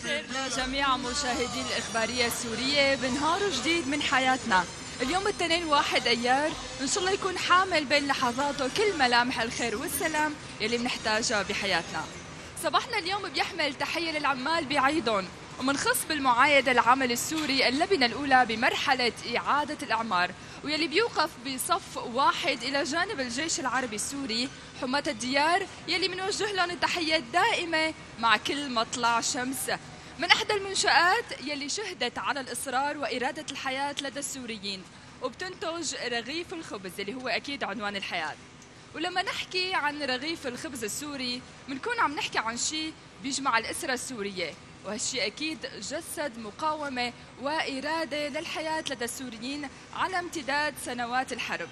الخير لجميع مشاهدي الإخبارية السورية بنهار جديد من حياتنا اليوم الاثنين واحد أيار إن شاء الله يكون حامل بين لحظاته كل ملامح الخير والسلام يلي بنحتاجها بحياتنا. صباحنا اليوم بيحمل تحية للعمال بعيدهم ومنخص بالمعايدة العمل السوري اللبنة الأولى بمرحلة إعادة الأعمار ويلي بيوقف بصف واحد إلى جانب الجيش العربي السوري حماة الديار يلي منوجه لهم التحية الدائمة مع كل مطلع شمس. من أحدى المنشآت يلي شهدت على الإصرار وإرادة الحياة لدى السوريين. وبتنتج رغيف الخبز اللي هو أكيد عنوان الحياة. ولما نحكي عن رغيف الخبز السوري بنكون عم نحكي عن شيء بيجمع الأسرة السورية. وهالشيء أكيد جسد مقاومة وإرادة للحياة لدى السوريين على امتداد سنوات الحرب.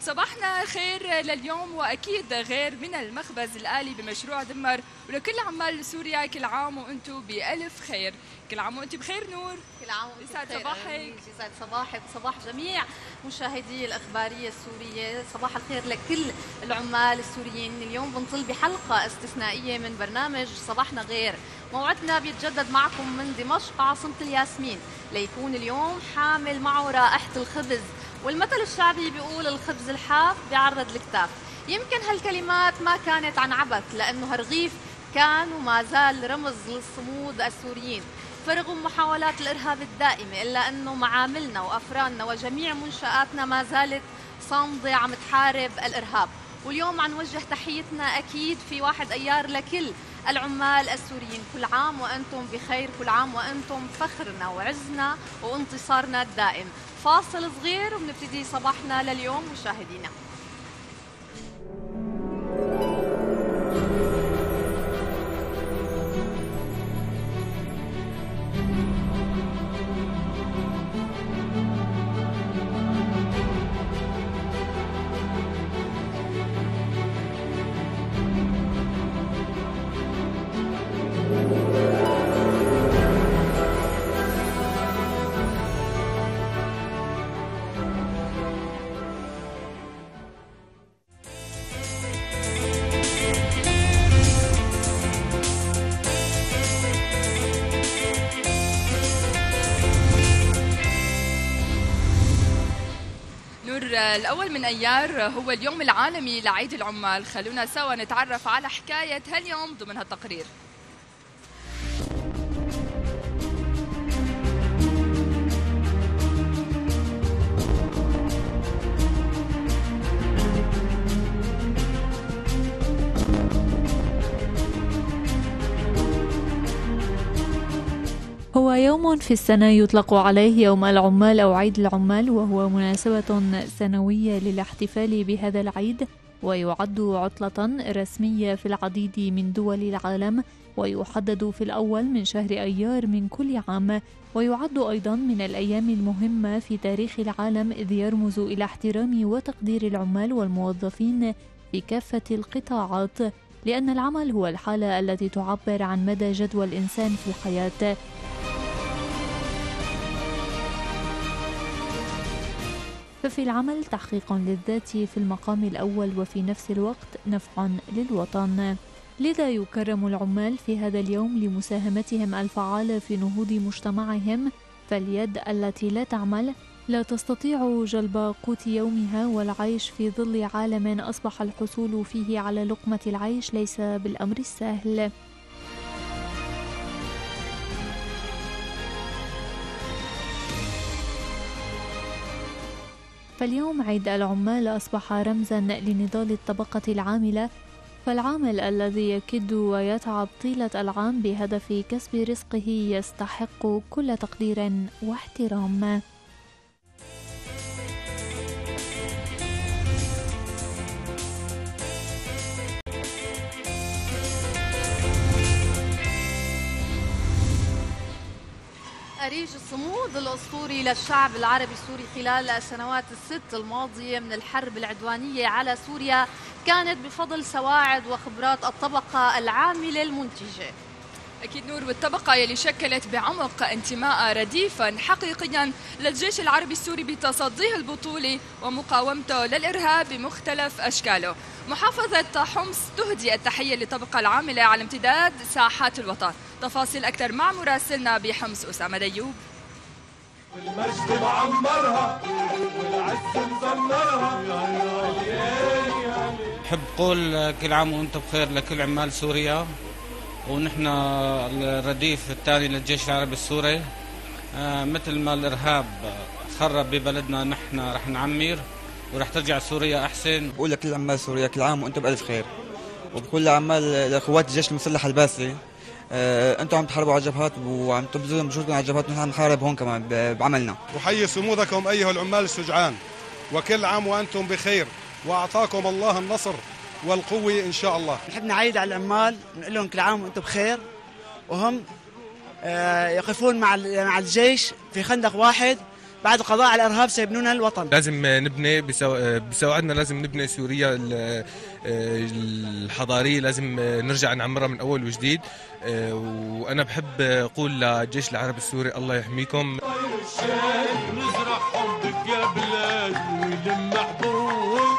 صباحنا خير لليوم وأكيد غير من المخبز الآلي بمشروع دمر. ولكل عمال سوريا كل عام وأنتم بألف خير. كل عام وانت بخير نور. كل عام وأنتم يسعد بخير صباحك. يسعد صباحك وصباح جميع مشاهدي الإخبارية السورية. صباح الخير لكل العمال السوريين. اليوم بنطل بحلقة استثنائية من برنامج صباحنا غير. موعدنا بيتجدد معكم من دمشق عاصمة الياسمين. ليكون اليوم حامل معه رائحة الخبز. والمثل الشعبي بيقول الخبز الحاف بيعرض الكتاف. يمكن هالكلمات ما كانت عن عبث لأنه هالرغيف كان وما زال رمز للصمود السوريين. فرغم محاولات الإرهاب الدائمة إلا أنه معاملنا وأفراننا وجميع منشآتنا ما زالت صامدة عم تحارب الإرهاب. واليوم عم نوجه تحيتنا أكيد في واحد أيار لكل العمال السوريين. كل عام وأنتم بخير كل عام وأنتم فخرنا وعزنا وانتصارنا الدائم. فاصل صغير وبنبتدي صباحنا لليوم مشاهدينا. الأول من أيار هو اليوم العالمي لعيد العمال. خلونا سوا نتعرف على حكاية هاليوم ضمن هالتقرير هو يوم في السنة يطلق عليه يوم العمال أو عيد العمال وهو مناسبة سنوية للاحتفال بهذا العيد ويعد عطلة رسمية في العديد من دول العالم ويحدد في الأول من شهر أيار من كل عام ويعد أيضا من الأيام المهمة في تاريخ العالم إذ يرمز إلى احترام وتقدير العمال والموظفين في كافة القطاعات لأن العمل هو الحالة التي تعبر عن مدى جدوى الإنسان في الحياة. ففي العمل تحقيق للذات في المقام الأول وفي نفس الوقت نفع للوطن. لذا يكرم العمال في هذا اليوم لمساهمتهم الفعالة في نهوض مجتمعهم فاليد التي لا تعمل لا تستطيع جلب قوت يومها والعيش في ظل عالم أصبح الحصول فيه على لقمة العيش ليس بالأمر السهل. فاليوم عيد العمال أصبح رمزا لنضال الطبقة العاملة فالعامل الذي يكد ويتعب طيلة العام بهدف كسب رزقه يستحق كل تقدير واحترام. أريج الصمود الأسطوري للشعب العربي السوري خلال السنوات الست الماضية من الحرب العدوانية على سوريا كانت بفضل سواعد وخبرات الطبقة العاملة المنتجة أكيد نور والطبقة يلي شكلت بعمق انتماء رديفا حقيقيا للجيش العربي السوري بتصديه البطولة ومقاومته للإرهاب بمختلف أشكاله. محافظة حمص تهدي التحية للطبقة العاملة على امتداد ساحات الوطن. تفاصيل أكثر مع مراسلنا بحمص أسامة ديوب. والمجد معمرها والعز مزمرها. بحب قول كل عام وأنتم بخير لكل عمال سوريا. ونحن الرديف الثاني للجيش العربي السوري. آه، مثل ما الإرهاب خرب ببلدنا نحن رح نعمر. ورح ترجع سوريا أحسن. بقول لكل عمال سوريا كل عام وأنتم بألف خير. وبقول لعمال لأخوات الجيش المسلح الباسلي آه، أنتم عم تحاربوا على الجبهات وعم تبذلوا مجهودكم على الجبهات ونحن عم نحارب هون كمان بعملنا. أحيي صمودكم أيها العمال الشجعان. وكل عام وأنتم بخير. وأعطاكم الله النصر والقوة إن شاء الله. نحب نعيد على العمال نقول لهم كل عام وأنتم بخير. وهم آه، يقفون مع مع الجيش في خندق واحد. بعد القضاء على الارهاب سيبنون الوطن. لازم نبني بسو... بسواعدنا لازم نبني سوريا ال- الحضارية لازم نرجع نعمرها من أول وجديد. وأنا بحب أقول للجيش العربي السوري الله يحميكم. نزرع حبك يا بلاد ولم محبوب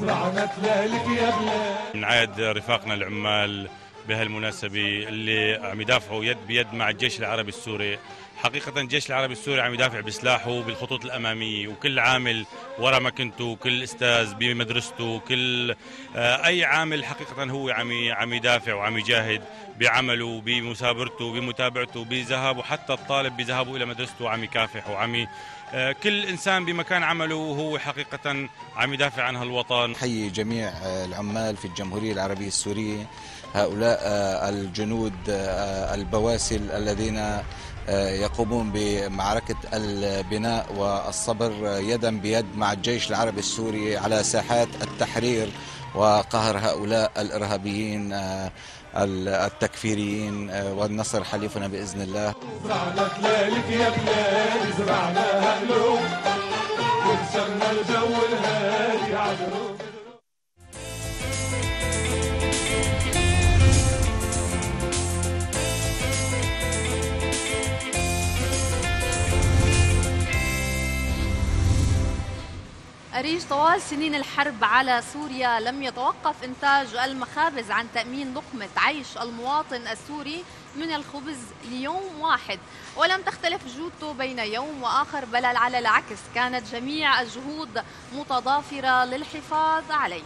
زرعنا تلالك يا بلاد نعاد رفاقنا العمال بهالمناسبة اللي عم يدافعوا يد بيد مع الجيش العربي السوري. حقيقة الجيش العربي السوري عم يدافع بسلاحه بالخطوط الأمامية وكل عامل ورا مكنته كل أستاذ بمدرسته كل آه، أي عامل حقيقة هو عم عم يدافع وعم يجاهد بعمله بمثابرته بمتابعته بذهابه حتى الطالب بذهابه إلى مدرسته وعم يكافح وعم آه، كل إنسان بمكان عمله هو حقيقة عم يدافع عن هالوطن. حيي جميع العمال في الجمهورية العربية السورية هؤلاء الجنود البواسل الذين يقومون بمعركة البناء والصبر يدا بيد مع الجيش العربي السوري على ساحات التحرير وقهر هؤلاء الإرهابيين التكفيريين والنصر حليفنا بإذن الله. زرعنا يا الجو الهادي أريج طوال سنين الحرب على سوريا لم يتوقف إنتاج المخابز عن تأمين لقمة عيش المواطن السوري من الخبز ليوم واحد. ولم تختلف جودته بين يوم وآخر بل على العكس كانت جميع الجهود متضافرة للحفاظ عليه.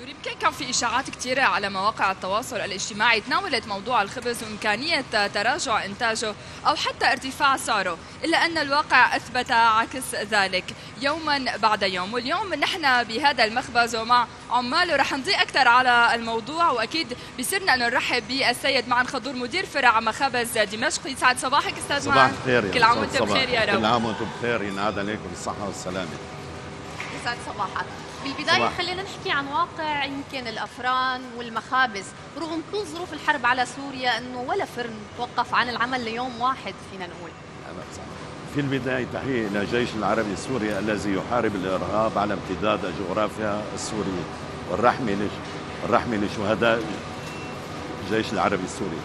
يمكن كان في إشاعات كثيره على مواقع التواصل الاجتماعي تناولت موضوع الخبز وامكانيه تراجع إنتاجه أو حتى ارتفاع سعره، إلا أن الواقع أثبت عكس ذلك. يوما بعد يوم، واليوم نحن بهذا المخبز ومع عماله رح نضيء أكثر على الموضوع وأكيد بيصيرنا انه نرحب بالسيد معن خضور مدير فرع مخابز دمشق، يسعد صباحك أستاذ صباح معن. الخير يا كل عام أستاذ صباح. بخير يا كل رب عام وأنتم بخير ينعاد عليكم بالصحة والسلامة. يسعد صباحك. بالبداية. خلينا نحكي عن واقع يمكن الأفران والمخابز رغم كل ظروف الحرب على سوريا أنه ولا فرن توقف عن العمل ليوم واحد فينا نقول في البداية تحية إلى الجيش العربي السوري الذي يحارب الإرهاب على امتداد جغرافيا السورية والرحمة. الرحمة لشهداء الجيش العربي السوري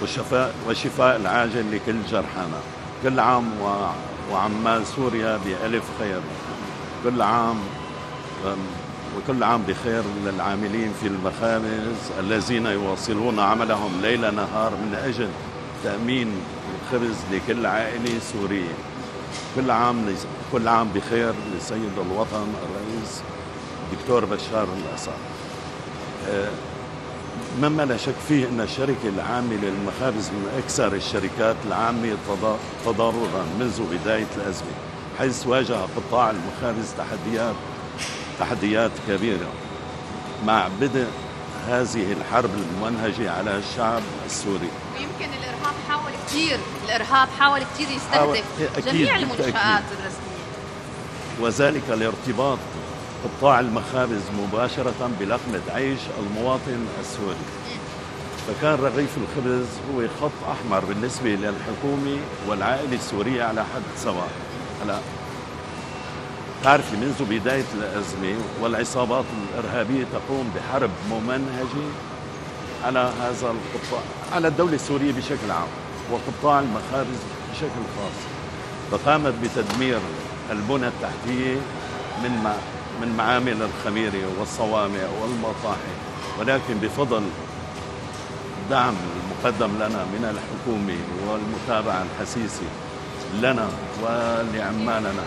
والشفاء والشفاء العاجل لكل جرحانا كل عام و... وعمال سوريا بألف خير كل عام وكل عام بخير للعاملين في المخابز الذين يواصلون عملهم ليل نهار من أجل تأمين الخبز لكل عائلة سورية كل عام كل عام بخير لسيد الوطن الرئيس دكتور بشار الأسد آه، مما لا شك فيه أن الشركة العامة للمخابز من أكثر الشركات العامة تضررا منذ بداية الأزمة حيث واجه قطاع المخابز تحديات تحديات كبيرة مع بدء هذه الحرب المنهجة على الشعب السوري. ويمكن الإرهاب حاول كثير الإرهاب حاول كثير حاول- يستهدف أكيد، جميع. المنشآت الرسمية. وذلك لارتباط قطاع المخابز مباشرة بلقمة عيش المواطن السوري. فكان رغيف الخبز هو خط أحمر بالنسبة للحكومة والعائلة السورية على حد سواء هلا تعرفي منذ بداية الأزمة والعصابات الإرهابية تقوم بحرب ممنهجة على هذا القطاع على الدولة السورية بشكل عام وقطاع المخابز بشكل خاص. فقامت بتدمير البنى التحتية من مع من معامل الخميرة والصوامع والمطاحن. ولكن بفضل الدعم المقدم لنا من الحكومة والمتابعة الحسيسة لنا ولعمالنا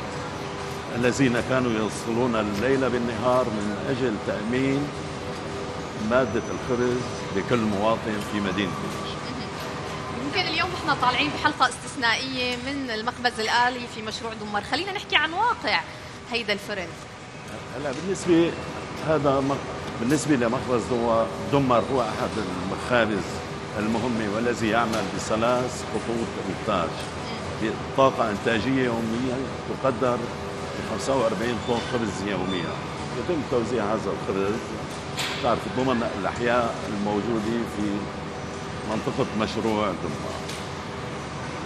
الذين كانوا يوصلون الليل بالنهار من أجل تأمين مادة الخبز لكل مواطن في مدينة دمشق يمكن اليوم نحن طالعين بحلقة استثنائية من المخبز الآلي في مشروع دمر. خلينا نحكي عن واقع هيدا الفرن. هلا بالنسبة هذا. بالنسبة لمخبز دمر هو أحد المخابز المهمة والذي يعمل بثلاث خطوط إنتاج. بطاقة إنتاجية يوميا تقدر 45 طن خبز يوميا يتم توزيع هذا الخبز. تعرف ضمن الأحياء الموجودة في منطقة مشروع دمر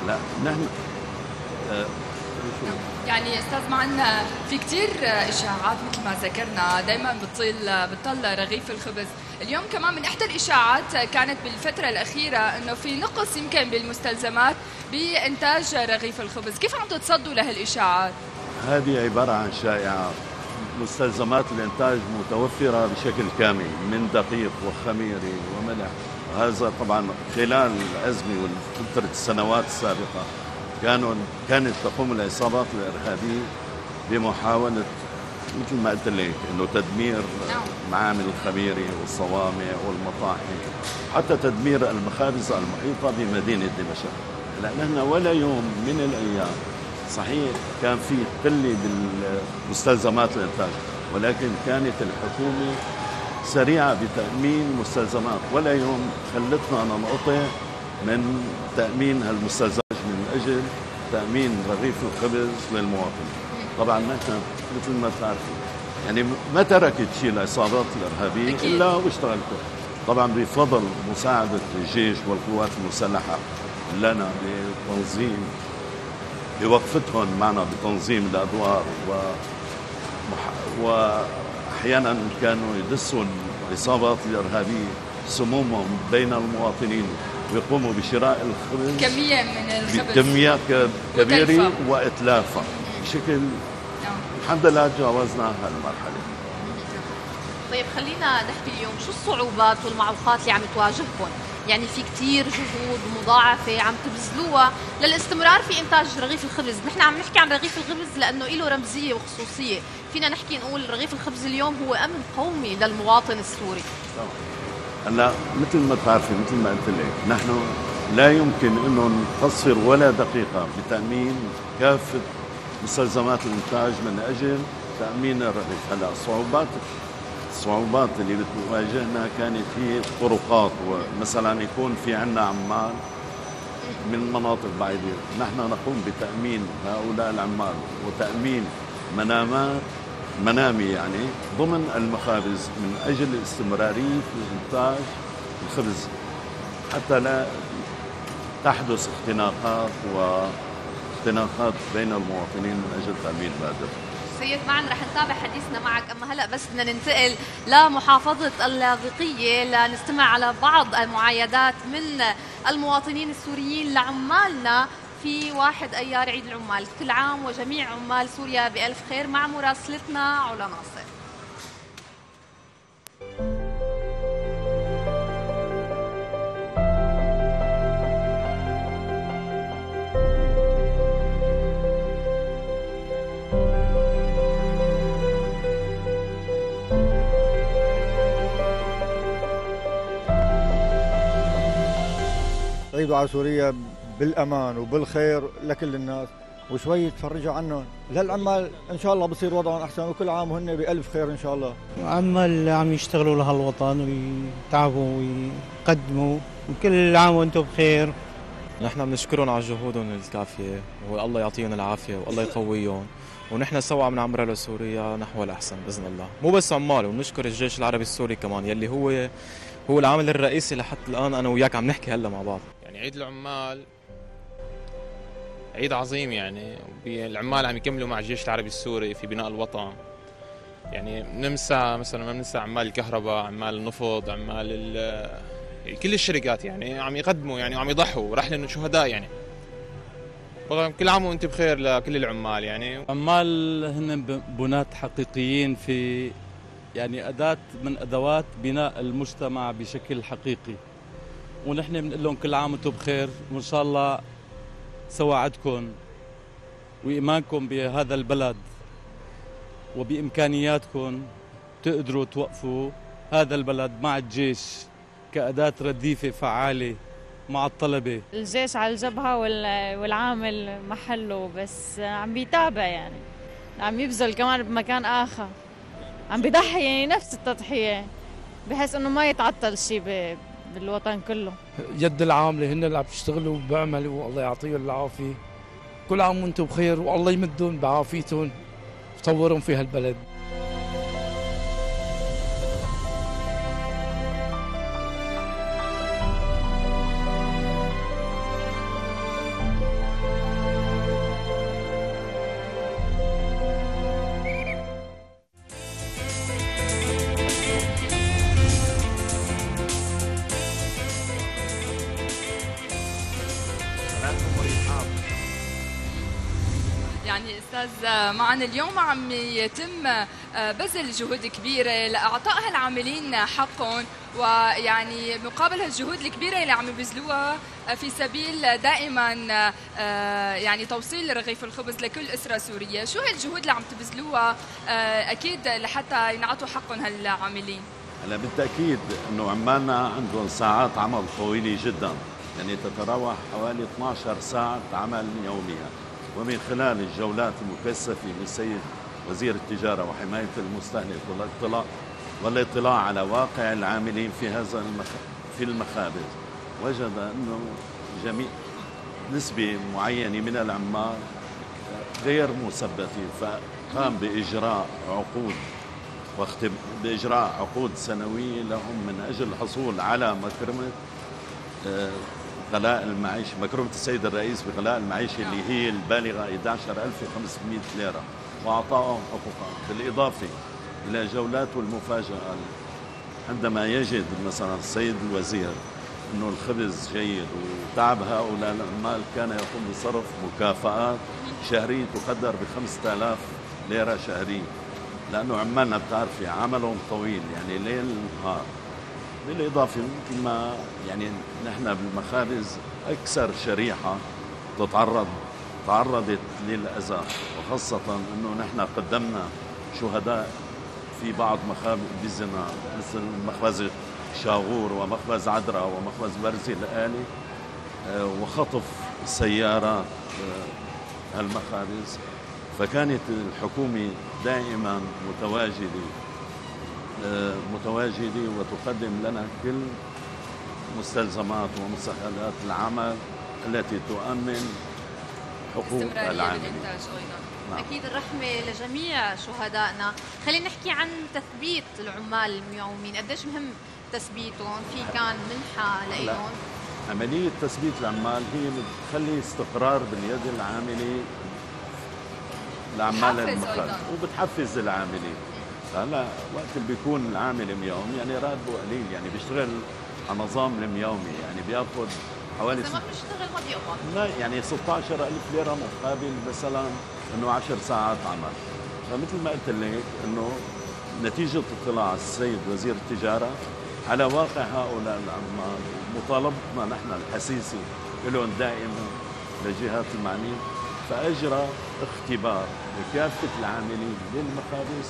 لا نحن آه، يعني أستاذ معنا في كتير إشاعات مثل ما ذكرنا دائما بتطيل بتطل رغيف الخبز. اليوم كمان من إحدى الإشاعات كانت بالفترة الأخيرة إنه في نقص يمكن بالمستلزمات بإنتاج رغيف الخبز. كيف عم تتصدوا لهالإشاعات؟ هذه عبارة عن شائعات مستلزمات الإنتاج متوفرة بشكل كامل من دقيق وخميرة وملح. وهذا طبعا خلال الأزمة وفترة السنوات السابقة كانوا كانت تقوم العصابات الإرهابية بمحاولة مثل ما قلت لك إنه تدمير معامل الخميرة والصوامع والمطاحن حتى تدمير المخابز المحيطة بمدينة دمشق. هلا نحن ولا يوم من الأيام صحيح كان في قلة بالمستلزمات الإنتاج ولكن كانت الحكومة سريعة بتأمين مستلزمات. ولا يوم خلتنا ننقطع من تأمين هالمستلزمات من أجل تأمين رغيف الخبز للمواطن. طبعا نحن مثل ما بتعرفي يعني ما تركت شيء العصابات الإرهابية أكيد. إلا واشتغلت طبعا بفضل مساعدة الجيش والقوات المسلحة لنا بتنظيم بوقفتهم معنا بتنظيم الأدوار و وأحيانا كانوا يدسوا العصابات الارهابيه سمومهم بين المواطنين ويقوموا بشراء الخبز كمية من الخبز. بكميات ك- كبيرة وتلفة. واتلافها بشكل الحمد لله تجاوزنا هالمرحلة. طيب خلينا نحكي اليوم شو الصعوبات والمعوقات اللي عم تواجهكم؟ يعني في كتير جهود مضاعفة عم تبذلوها للاستمرار في إنتاج رغيف الخبز. نحن عم نحكي عن رغيف الخبز لأنه له رمزية وخصوصية. فينا نحكي نقول رغيف الخبز اليوم هو أمن قومي للمواطن السوري. هلا مثل ما بتعرفي مثل ما قلت لك نحن لا يمكن انه نقصر ولا دقيقة بتأمين كافة مستلزمات الإنتاج من أجل تأمين الرغيف. هلا الصعوبات الصعوبات اللي بتواجهنا كانت هي الطرقات ومثلا يكون في عنا عمال من مناطق بعيدة. نحن نقوم بتأمين هؤلاء العمال وتأمين منامات منامي يعني ضمن المخابز من أجل الاستمرارية في إنتاج الخبز. حتى لا تحدث اختناقات واختناقات بين المواطنين من أجل تأمين بادر. سيد معا رح نتابع حديثنا معك. أما هلأ بس بدنا ننتقل لمحافظة اللاذقية لنستمع على بعض المعايدات من المواطنين السوريين لعمالنا في واحد أيار عيد العمال. كل عام وجميع عمال سوريا بألف خير مع مراسلتنا علا ناصر. عيدوا على سوريا بالأمان وبالخير لكل الناس وشوي يتفرجوا عنهم. للعمال إن شاء الله بصير وضعهم أحسن وكل عام وهن بألف خير إن شاء الله. عمال اللي عم يشتغلوا لهالوطن ويتعبوا ويقدموا وكل عام وأنتم بخير. نحن بنشكرهم على جهودهم الكافية والله يعطيهم العافية والله يقويهم. ونحن سوا عم نعمرها لسوريا نحو الأحسن بإذن الله. مو بس عمال ونشكر الجيش العربي السوري كمان يلي هو هو العامل الرئيسي لحتى الآن أنا وياك عم نحكي هلا مع بعض. يعني عيد العمال عيد عظيم يعني. العمال عم يكملوا مع الجيش العربي السوري في بناء الوطن. يعني بننسى مثلا ما بننسى عمال الكهرباء عمال النفط عمال كل الشركات يعني عم يقدموا يعني وعم يضحوا. راح لأنه شهداء يعني. كل عام وأنت بخير لكل العمال يعني. عمال هن بنات حقيقيين في يعني أداة من أدوات بناء المجتمع بشكل حقيقي. ونحن بنقول لهم كل عام وأنتم بخير وإن شاء الله سواعدكم وإيمانكم بهذا البلد وبإمكانياتكم تقدروا توقفوا هذا البلد مع الجيش كأداة رديفة فعالة مع الطلبة. الجيش على الجبهة والعامل محله بس عم بيتابع يعني. عم يبذل كمان بمكان آخر. عم بيضحي يعني نفس التضحية بحيث إنه ما يتعطل شيء بالوطن كله. يد العاملة هن اللي عم يشتغلوا وبيعملوا الله يعطيهم العافية. كل عام وأنتم بخير والله يمدهم بعافيتهم ويطورهم في هالبلد. معنا اليوم عم يتم آه، بذل جهود كبيرة لاعطاء هالعاملين حقهم ويعني مقابل هالجهود الكبيرة اللي عم يبذلوها آه، في سبيل دائما آه، يعني توصيل رغيف الخبز لكل إسرة سورية، شو هالجهود اللي عم تبذلوها أكيد لحتى ينعطوا حقهم هالعاملين؟ هلا بالتأكيد إنه عمالنا عندهم ساعات عمل طويلة جدا يعني تتراوح حوالي 12 ساعة عمل يوميا ومن خلال الجولات المكثفة من السيد وزير التجارة وحماية المستهلك والاطلاع والاطلاع على واقع العاملين في هذا المخ... في المخابز وجد أنه جميع نسبة معينة من العمال غير مثبتين فقام بإجراء عقود واختب... بإجراء عقود سنوية لهم من أجل الحصول على مكرمة آه، غلاء المعيشة مكرمة السيد الرئيس بغلاء المعيشة اللي هي البالغة 11500 ليرة وأعطاهم حقوقهم بالإضافة إلى جولات والمفاجأة عندما يجد مثلا السيد الوزير إنه الخبز جيد وتعب هؤلاء العمال كان يقوم بصرف مكافآت شهرية تقدر ب 5000 ليرة شهرية لأنه عمالنا بتعرفي عملهم طويل يعني ليل نهار. بالاضافه مثل ما يعني نحن بالمخابز أكثر شريحة تتعرض تعرضت للاذى وخاصة إنه نحن قدمنا شهداء في بعض مخابز بزنا مثل مخبز شاغور ومخبز عدرا ومخبز برزي الآلي آه، وخطف سيارات آه، هالمخابز. فكانت الحكومة دائما متواجدة متواجدة وتقدم لنا كل مستلزمات ومسهلات العمل التي تؤمن حقوق العاملين. نعم. أكيد الرحمة لجميع شهدائنا. خلينا نحكي عن تثبيت العمال الميومين قديش مهم تثبيتهم؟ في كان منحة لإلهم. عملية تثبيت العمال هي بتخلي استقرار باليد العاملة لعمال بتحفز المخابز أيضاً. وبتحفز العاملين. هلا وقت بيكون العامل ميوم يعني راتبه قليل يعني بيشتغل على نظام الميومي يعني بياخذ حوالي إذا ما بيشتغل ما بيقبض. لا يعني 16000 ليرة مقابل مثلا إنه 10 ساعات عمل. فمثل ما قلت لك إنه نتيجة اطلاع السيد وزير التجارة على واقع هؤلاء العمال مطالبتنا نحن الحسيسي لهم دائما للجهات المعنية فأجرى اختبار لكافة العاملين للمخابز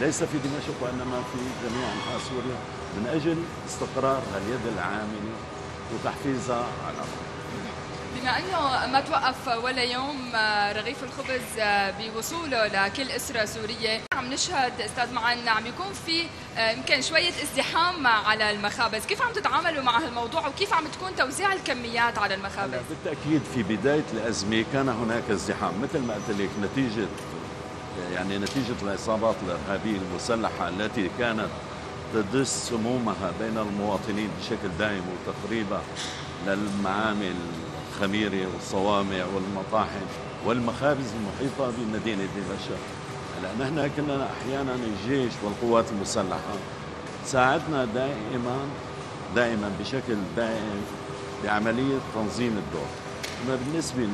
ليس في دمشق وإنما في جميع أنحاء سوريا. من أجل استقرار اليد العاملة وتحفيزها على الأمر بما أنه ما توقف ولا يوم آه، رغيف الخبز آه، بوصوله لكل أسرة سورية عم نشهد أستاذ معن عم يكون في آه، يمكن شوية ازدحام على المخابز. كيف عم تتعاملوا مع هالموضوع وكيف عم تكون توزيع الكميات على المخابز؟ بالتأكيد في بداية الأزمة كان هناك ازدحام مثل ما قلت لك نتيجة يعني نتيجة العصابات الإرهابية المسلحة التي كانت تدس سمومها بين المواطنين بشكل دائم وتقريبا للمعامل الخميرة والصوامع والمطاحن والمخابز المحيطة بمدينة دمشق هلا نحن كنا أحيانا الجيش والقوات المسلحة ساعدنا دائما دائما بشكل دائم بعملية تنظيم الدور. أما بالنسبة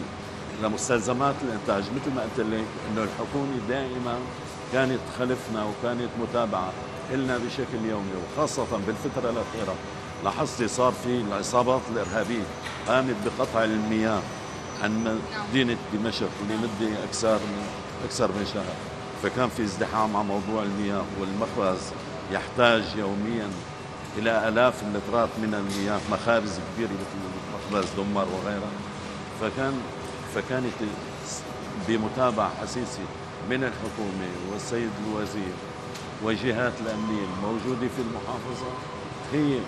لمستلزمات الإنتاج مثل ما قلت لك أنه الحكومة دائما كانت خلفنا وكانت متابعة إلنا بشكل يومي وخاصة بالفترة الأخيرة لاحظتي صار في العصابات الإرهابية قامت بقطع المياه عن مدينة دمشق لمدة أكثر من أكثر من شهر. فكان في ازدحام على موضوع المياه والمخبز يحتاج يوميا إلى آلاف اللترات من المياه مخابز كبيرة مثل مخبز دمر وغيرها. فكان فكانت بمتابعة حسيسة من الحكومة والسيد الوزير وجهات الأمنية الموجودة في المحافظة هي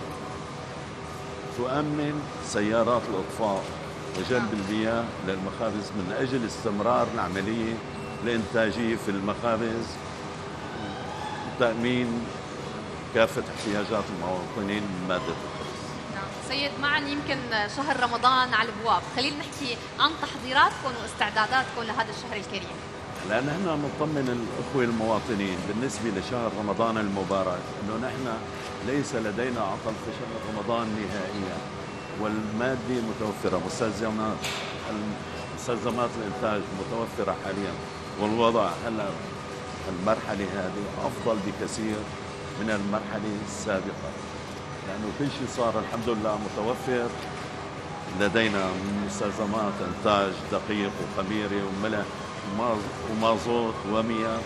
تؤمن سيارات الإطفاء وجلب المياه للمخابز من أجل استمرار العملية الإنتاجية في المخابز وتأمين كافة احتياجات المواطنين الخبز سيد معن يمكن شهر رمضان على الابواب خلينا نحكي عن تحضيراتكم واستعداداتكم لهذا الشهر الكريم. لأن إحنا بنطمن الأخوة المواطنين بالنسبة لشهر رمضان المبارك أنه نحن ليس لدينا عطل في شهر رمضان نهائيا. والمادة متوفرة. مستلزمات مستلزمات الإنتاج متوفرة حاليا. والوضع هلا المرحلة هذه أفضل بكثير من المرحلة السابقة. لأنه كل شيء صار الحمد لله متوفر. لدينا مستلزمات إنتاج دقيق وخميرة وملح وما- ومازوت ومياه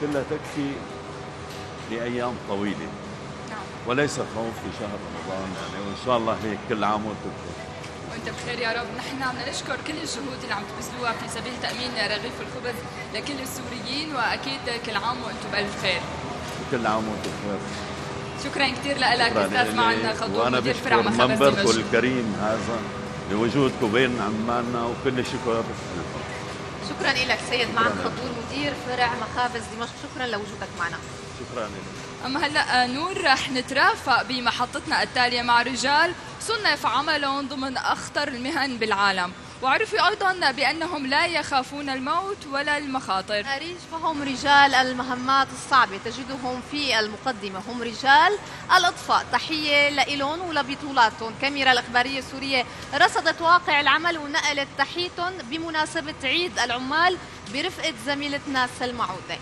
كلها تكفي لأيام طويلة. وليس خوف في شهر رمضان يعني وإن شاء الله هيك كل عام وأنتم بخير. وأنت بخير يا رب. نحن بدنا نشكر كل الجهود اللي عم تبذلوها في سبيل تأمين رغيف الخبز لكل السوريين وأكيد كل عام وأنتم بألف خير. كل عام وأنتم بخير. شكرا كثير لك أستاذ. معنا مدير فرع بشكر مخابز منبركم الكريم هذا لوجودكم بين عمالنا وكل الشكر لكم شكرا لك سيد معن. خضور مدير فرع مخابز دمشق. شكرا لوجودك معنا. شكرا لك أما هلأ نور رح نترافق بمحطتنا التالية مع رجال صنف عملهم ضمن أخطر المهن بالعالم. وعرفوا أيضا بأنهم لا يخافون الموت ولا المخاطر. أريج فهم رجال المهمات الصعبة تجدهم في المقدمة. هم رجال الإطفاء تحية لإلهم ولبطولاتهم. كاميرا الإخبارية السورية رصدت واقع العمل ونقلت تحيتهم بمناسبة عيد العمال برفقة زميلتنا سلمى عودة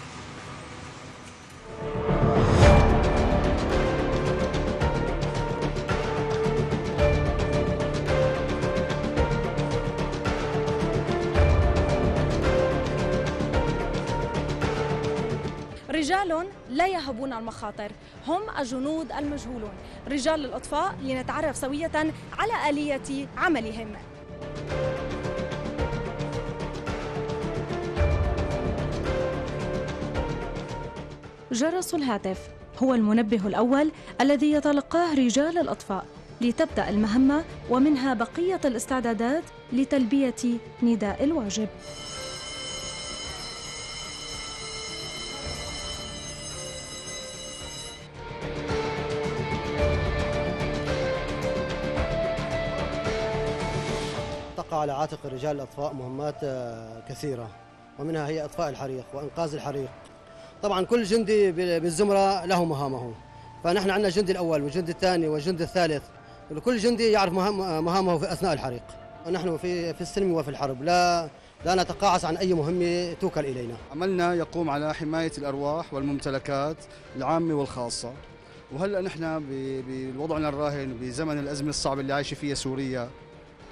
رجال لا يهبون المخاطر هم الجنود المجهولون. رجال الإطفاء لنتعرف سوية على آلية عملهم. جرس الهاتف هو المنبه الأول الذي يتلقاه رجال الإطفاء لتبدأ المهمة ومنها بقية الاستعدادات لتلبية نداء الواجب. على عاتق رجال الأطفاء مهمات آه، كثيرة ومنها هي إطفاء الحريق وإنقاذ الحريق. طبعا كل جندي بال- بالزمرة له مهامه. فنحن عندنا الجندي الأول والجندي الثاني والجندي الثالث. كل جندي يعرف مهام- مهامه في أثناء الحريق. ونحن في في السلم وفي الحرب. لا لا نتقاعس عن أي مهمة توكل إلينا. عملنا يقوم على حماية الأرواح والممتلكات العامة والخاصة. وهلأ نحن بوضعنا الراهن بزمن الأزمة الصعبة اللي عايشة فيها سوريا.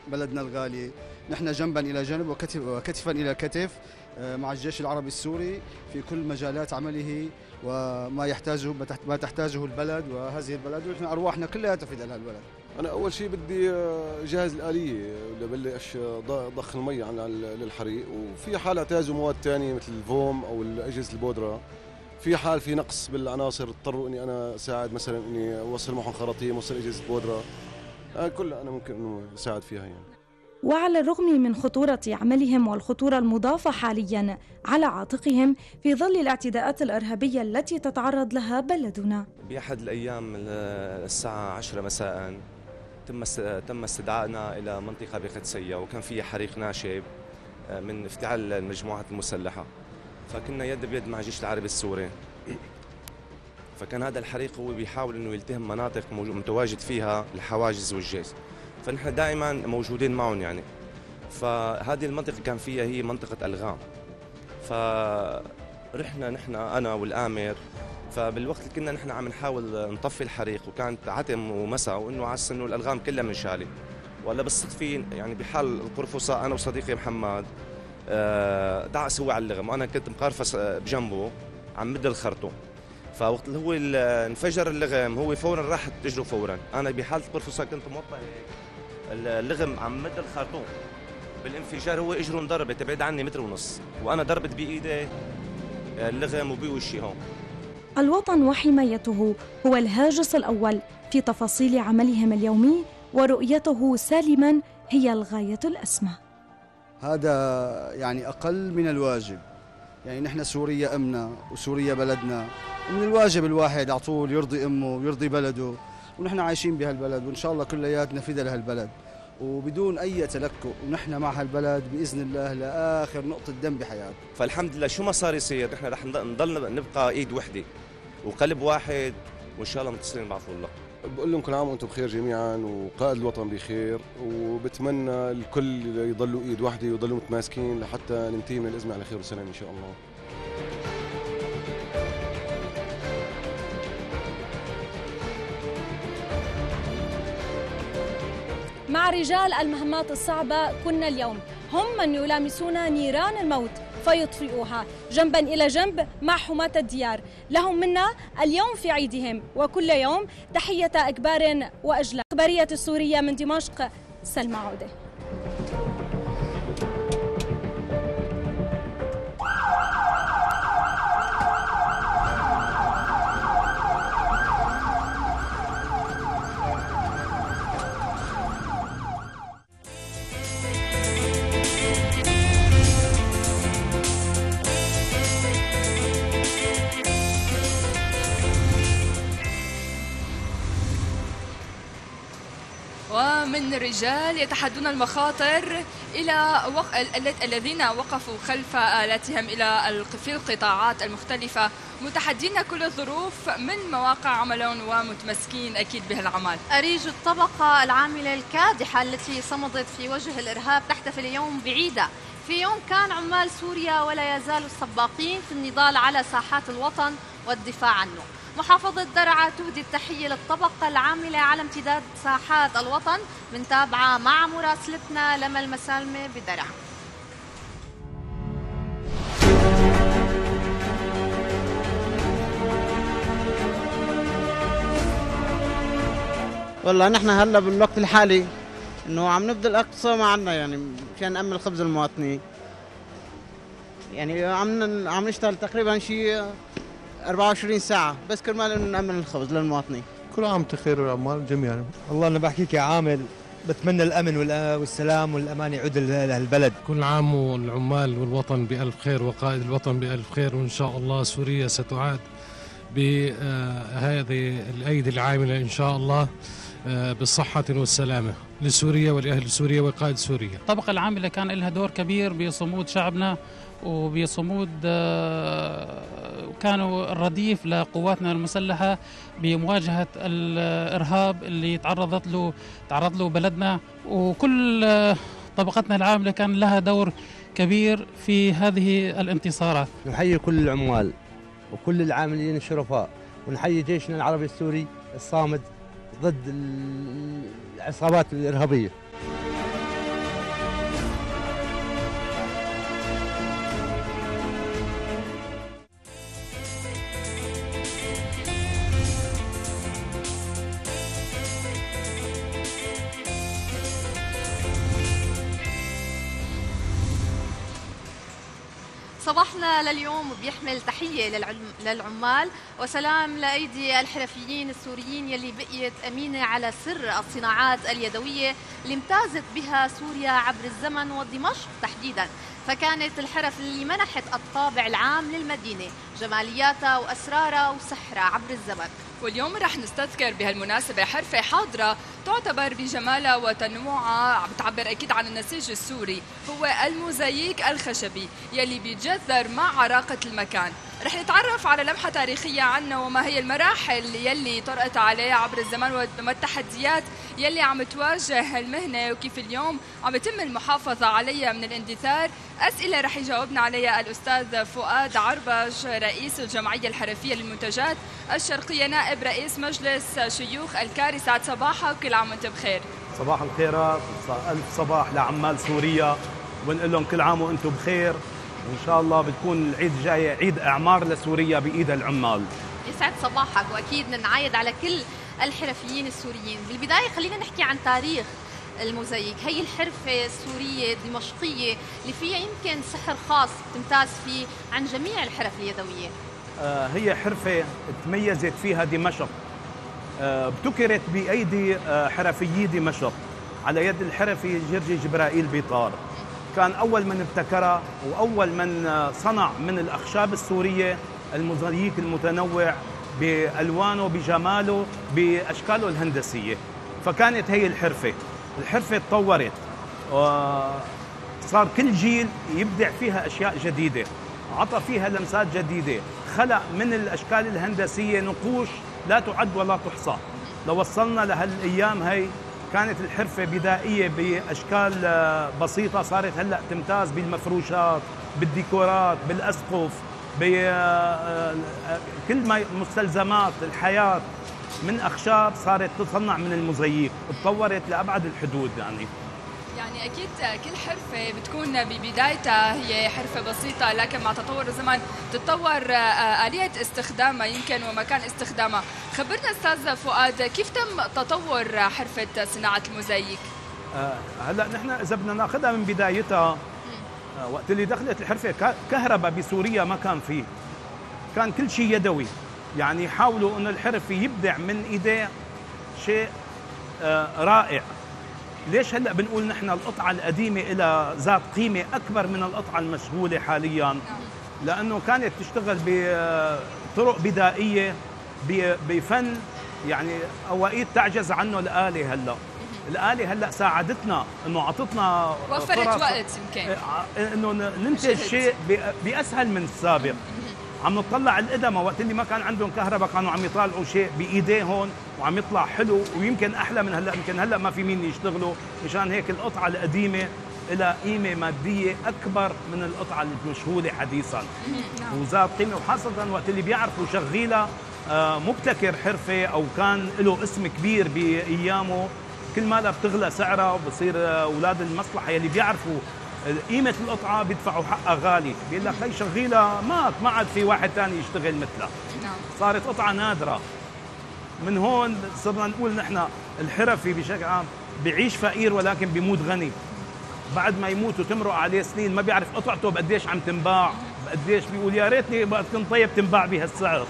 بلدنا الغالي. نحن جنبا إلى جنب وكتف وكتفا إلى كتف آه، مع الجيش العربي السوري في كل مجالات عمله وما يحتاجه ما تحتاجه البلد وهذه البلد. ونحن أرواحنا كلها تفيد لها البلد. أنا أول شيء بدي آه، جهز الآلية لبلش ضخ المي للحريق. وفي حال اعتازوا مواد ثانية مثل الفوم أو اجهزه البودرة في حال في نقص بالعناصر اضطروا إني أنا أساعد مثلا إني أوصل معهم خراطيم أوصل أجهزة بودرة. كلها أنا ممكن إنه أساعد فيها يعني. وعلى الرغم من خطورة عملهم والخطورة المضافة حاليا على عاتقهم في ظل الاعتداءات الإرهابية التي تتعرض لها بلدنا. بأحد الأيام ال- الساعة 10 مساء تم تم استدعائنا إلى منطقة بقدسية وكان فيها حريق ناشب آه، من افتعال المجموعات المسلحة. فكنا يد بيد مع الجيش العربي السوري. فكان هذا الحريق هو بيحاول إنه يلتهم مناطق متواجد فيها الحواجز والجيش. فنحن دائما موجودين معهم يعني. فهذه المنطقة كان فيها هي منطقة ألغام. فرحنا نحن أنا والآمر. فبالوقت اللي كنا نحن عم نحاول نطفي الحريق وكانت عتم ومساء وإنه على إنه الألغام كلها منشاله ولا بالصدفة يعني بحال القرفصاء أنا وصديقي محمد آه، دعس هو على اللغم وأنا كنت مقارفص آه، بجنبه عم مد الخرطوم. فوقت اللي هو انفجر اللغم هو فورا راح تجره فورا. أنا بحالة القرفصاء كنت موطى هيك اللغم عم مد الخرطوم. بالانفجار هو إجره انضربت بعيد عني متر ونص. وأنا ضربت بإيدي اللغم وبوشي هون. الوطن وحمايته هو الهاجس الأول في تفاصيل عملهم اليومي ورؤيته سالما هي الغاية الأسمى. هذا يعني أقل من الواجب. يعني نحن سوريا أمنا وسوريا بلدنا. ومن الواجب الواحد على طول يرضي أمه ويرضي بلده. ونحن عايشين بهالبلد وإن شاء الله كلياتنا فدا لهالبلد. وبدون أي تلكؤ ونحن مع هالبلد بإذن الله لآخر نقطة دم بحياتنا. فالحمد لله شو ما صار يصير نحن رح نضل نضل نبقى إيد وحدة. وقلب واحد وإن شاء الله متصلين بعفو الله. بقول لهم كل عام وأنتم بخير جميعا وقائد الوطن بخير وبتمنى الكل يضلوا إيد واحدة ويضلوا متماسكين لحتى ننتهي من الأزمة على خير وسلام إن شاء الله. مع رجال المهمات الصعبة كنا اليوم. هم من يلامسون نيران الموت. فيطفئوها. جنبا إلى جنب مع حماة الديار. لهم منا اليوم في عيدهم وكل يوم تحية أكبار وأجلال إخبارية السورية من دمشق سلمى عودة. ومن رجال يتحدون المخاطر إلى وق... ال- الذين وقفوا خلف آلاتهم إلى في القطاعات المختلفة متحدين كل الظروف من مواقع عملهم ومتمسكين أكيد بهالعمل. أريج الطبقة العاملة الكادحة التي صمدت في وجه الإرهاب تحتفل اليوم بعيدة. في يوم كان عمال سوريا ولا يزالوا السباقين في النضال على ساحات الوطن والدفاع عنه. محافظة درعا تهدي التحية للطبقة العاملة على امتداد ساحات الوطن منتابعة مع مراسلتنا لما المسالمة بدرعا. والله نحن هلا بالوقت الحالي إنه عم نبذل أقصى ما عندنا يعني مشان نامن الخبز المواطنين. يعني عم عم نشتغل تقريبا شيء 24 ساعة. بس كرمال إنه نأمن الخبز للمواطنين. كل عام بخير والعمال جميعا والله أنا بحكيك كعامل بتمنى الأمن والسلام والأمان يعود لهالبلد. كل عام والعمال والوطن بألف خير وقائد الوطن بألف خير وإن شاء الله سوريا ستعاد بهذه الأيدي العاملة إن شاء الله آه، بالصحة والسلامة لسوريا ولأهل سوريا وقائد سوريا. الطبقة العاملة كان لها دور كبير بصمود شعبنا وبصمود آه، كانوا الرديف لقواتنا المسلحة بمواجهة الإرهاب اللي تعرضت له تعرض له بلدنا. وكل آه، طبقتنا العاملة كان لها دور كبير في هذه الانتصارات. نحيي كل العمال وكل العاملين الشرفاء ونحيي جيشنا العربي السوري الصامد ضد ال- العصابات الإرهابية. صباحنا لليوم بيحمل تحية للعمال وسلام لأيدي الحرفيين السوريين يلي بقيت أمينة على سر الصناعات اليدوية اللي امتازت بها سوريا عبر الزمن ودمشق تحديدا. فكانت الحرف اللي منحت الطابع العام للمدينة جمالياتها وأسرارها وسحرها عبر الزمن. واليوم رح نستذكر بهالمناسبة حرفة حاضرة تعتبر بجمالها وتنوعها بتعبر أكيد عن النسيج السوري هو الموزاييك الخشبي يلي بيتجذر مع عراقة المكان. رح نتعرف على لمحة تاريخية عنه وما هي المراحل يلي طرقت عليه عبر الزمن وما التحديات يلي عم تواجه المهنة وكيف اليوم عم يتم المحافظة عليها من الاندثار. أسئلة رح يجاوبنا عليها الأستاذ فؤاد عربج رئيس الجمعية الحرفية للمنتجات الشرقية نائب رئيس مجلس شيوخ الكاري سعد صباحا وكل عام وانت بخير. صباح الخيرات ألف صباح لعمال سوريا ونقول لهم كل عام وأنتم بخير. وان شاء الله بتكون العيد الجاي عيد أعمار لسوريا بإيد العمال. يسعد صباحك وأكيد نعايد على كل الحرفيين السوريين. بالبداية خلينا نحكي عن تاريخ الموزاييك هي الحرفة السورية الدمشقية اللي فيها يمكن سحر خاص تمتاز فيه عن جميع الحرف اليدوية. آه، هي حرفة تميزت فيها دمشق. آه، ابتكرت بأيدي آه، حرفيي دمشق. على يد الحرفي جرجي جبرائيل بيطار. كان أول من ابتكرها وأول من آه، صنع من الأخشاب السورية الموزاييك المتنوع بألوانه بجماله بأشكاله الهندسية. فكانت هي الحرفة. الحرفة تطورت وصار كل جيل يبدع فيها أشياء جديدة عطى فيها لمسات جديدة. خلق من الأشكال الهندسية نقوش لا تعد ولا تحصى. لو وصلنا لهالأيام هي كانت الحرفة بدائية بأشكال آه، بسيطة صارت هلأ تمتاز بالمفروشات بالديكورات بالأسقف بكل ما مستلزمات الحياة من أخشاب صارت تصنع من المزييك تطورت لأبعد الحدود يعني. أكيد كل حرفة بتكون ببدايتها هي حرفة بسيطة لكن مع تطور الزمن تتطور آه، آلية استخدامها يمكن ومكان استخدامها. خبرنا أستاذ فؤاد كيف تم تطور حرفة صناعة الموزاييك آه، هلأ نحن إذا بدنا نأخذها من بدايتها آه، وقت اللي دخلت الحرفة كهرباء بسوريا ما كان فيه. كان كل شيء يدوي. يعني حاولوا انه الحرفي يبدع من إيديه شيء آه، رائع. ليش هلا بنقول نحن القطعة القديمة إلى ذات قيمة أكبر من القطعة المشغولة حاليا؟ لأنه كانت تشتغل بطرق بدائية ب- بفن يعني اوقات تعجز عنه الآلة هلا. الآلة هلا ساعدتنا إنه عطتنا وفرت وقت يمكن. آه، إنه ن- ننتج. شيء بأسهل من السابق. عم نطلع القدماء وقت اللي ما كان عندهم كهرباء كانوا عم يطالعوا شيء بايديهم وعم يطلع حلو. ويمكن أحلى من هلا يمكن هلا ما في مين يشتغلوا. مشان هيك القطعة القديمة لها قيمة مادية أكبر من القطعة المشهورة حديثا. وذات قيمة وخاصة وقت اللي بيعرفوا شغيلها آه، مبتكر حرفة أو كان له اسم كبير بأيامه كل ما لا بتغلى سعرها وبصير آه، أولاد المصلحة يلي بيعرفوا قيمة القطعة بيدفعوا حقها غالي. بيقول لك هي شغيلة مات ما عاد في واحد ثاني يشتغل مثلها. نعم. صارت قطعة نادرة. من هون صرنا نقول نحن الحرفي بشكل عام بيعيش فقير ولكن بيموت غني. بعد ما يموت وتمرق عليه سنين ما بيعرف قطعته بقديش عم تنباع قديش بيقول يا ريتني بقى كنت طيب تنباع بهالسعر.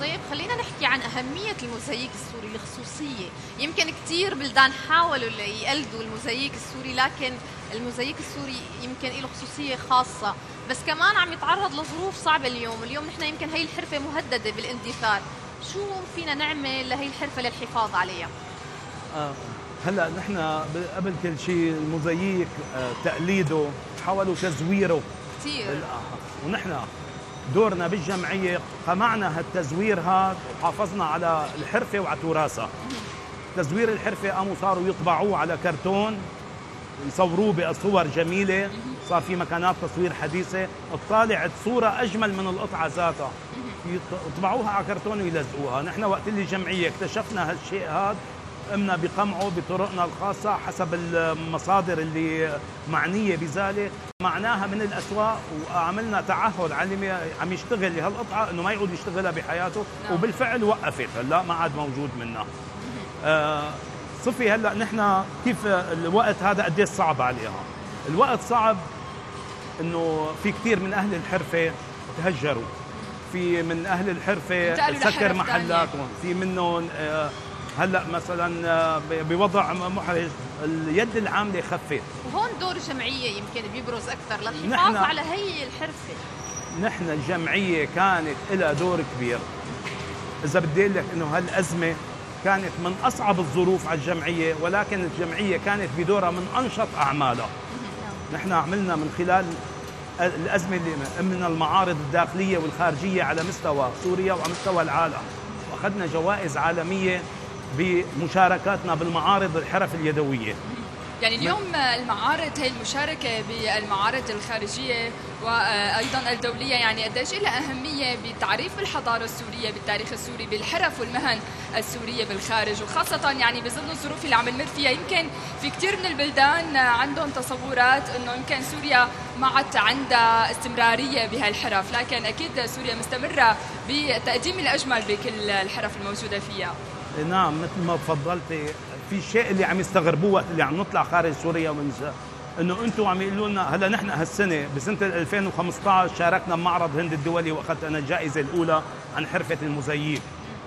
طيب خلينا نحكي عن أهمية الموزاييك السوري الخصوصية. يمكن كثير بلدان حاولوا يقلدوا الموزاييك السوري لكن الموزاييك السوري يمكن له خصوصية خاصة بس كمان عم يتعرض لظروف صعبة اليوم اليوم نحن يمكن هي الحرفة مهددة بالاندثار. شو فينا نعمل لهي الحرفة للحفاظ عليها؟ آه. هلأ نحن قبل كل شيء الموزاييك آه، تقليده حاولوا تزويره. كثير ونحن دورنا بالجمعية قمعنا هالتزوير هذا وحافظنا على الحرفة وعلى تراثها. تزوير الحرفة قاموا صاروا يطبعوه على كرتون. يصوروه بصور جميلة. صار في مكانات تصوير حديثة. طالعت صورة أجمل من القطعة ذاتها. يطبعوها على كرتون ويلزقوها. نحن وقت اللي جمعية اكتشفنا هالشيء هذا قمنا بقمعه بطرقنا الخاصة حسب المصادر اللي معنية بذلك. معناها من الأسواق وعملنا تعهد على عم يشتغل لهالقطعة أنه ما يعود يشتغلها بحياته نعم. وبالفعل وقفت. هلا ما عاد موجود منها. آه صفي هلا نحن كيف الوقت هذا قديش صعب عليها؟ الوقت صعب إنه في كثير من أهل الحرفة تهجروا. في من أهل الحرفة سكر محلاتهم في منهم آه هلا مثلا آه، بوضع محرج اليد العاملة خفت وهون دور الجمعيه يمكن بيبرز أكثر للحفاظ على هي الحرفة. نحن الجمعية كانت لها دور كبير. إذا بدي لك إنه هالأزمة كانت من أصعب الظروف على الجمعية ولكن الجمعية كانت بدورها من أنشط أعمالها. نحن عملنا من خلال الأزمة اللي من المعارض الداخلية والخارجية على مستوى سوريا وعلى مستوى العالم. وأخذنا جوائز عالمية بمشاركاتنا بالمعارض الحرف اليدوية. يعني اليوم المعارض هي المشاركة بالمعارض الخارجية وأيضا الدولية يعني قديش لها أهمية بتعريف الحضارة السورية بالتاريخ السوري بالحرف والمهن السورية بالخارج وخاصة يعني بظل الظروف اللي عم نمر فيها. يمكن في كثير من البلدان عندهم تصورات أنه يمكن سوريا ما عاد عندها استمرارية بهالحرف لكن أكيد سوريا مستمرة بتقديم الأجمل بكل الحرف الموجودة فيها. نعم مثل ما تفضلتي في شيء اللي عم يستغربوه وقت اللي عم نطلع خارج سوريا ونجا إنه أنتم عم يقولوا لنا هلا نحن هالسنة بسنة 2015 شاركنا بمعرض هند الدولي وأخذت أنا الجائزة الأولى عن حرفة المزيف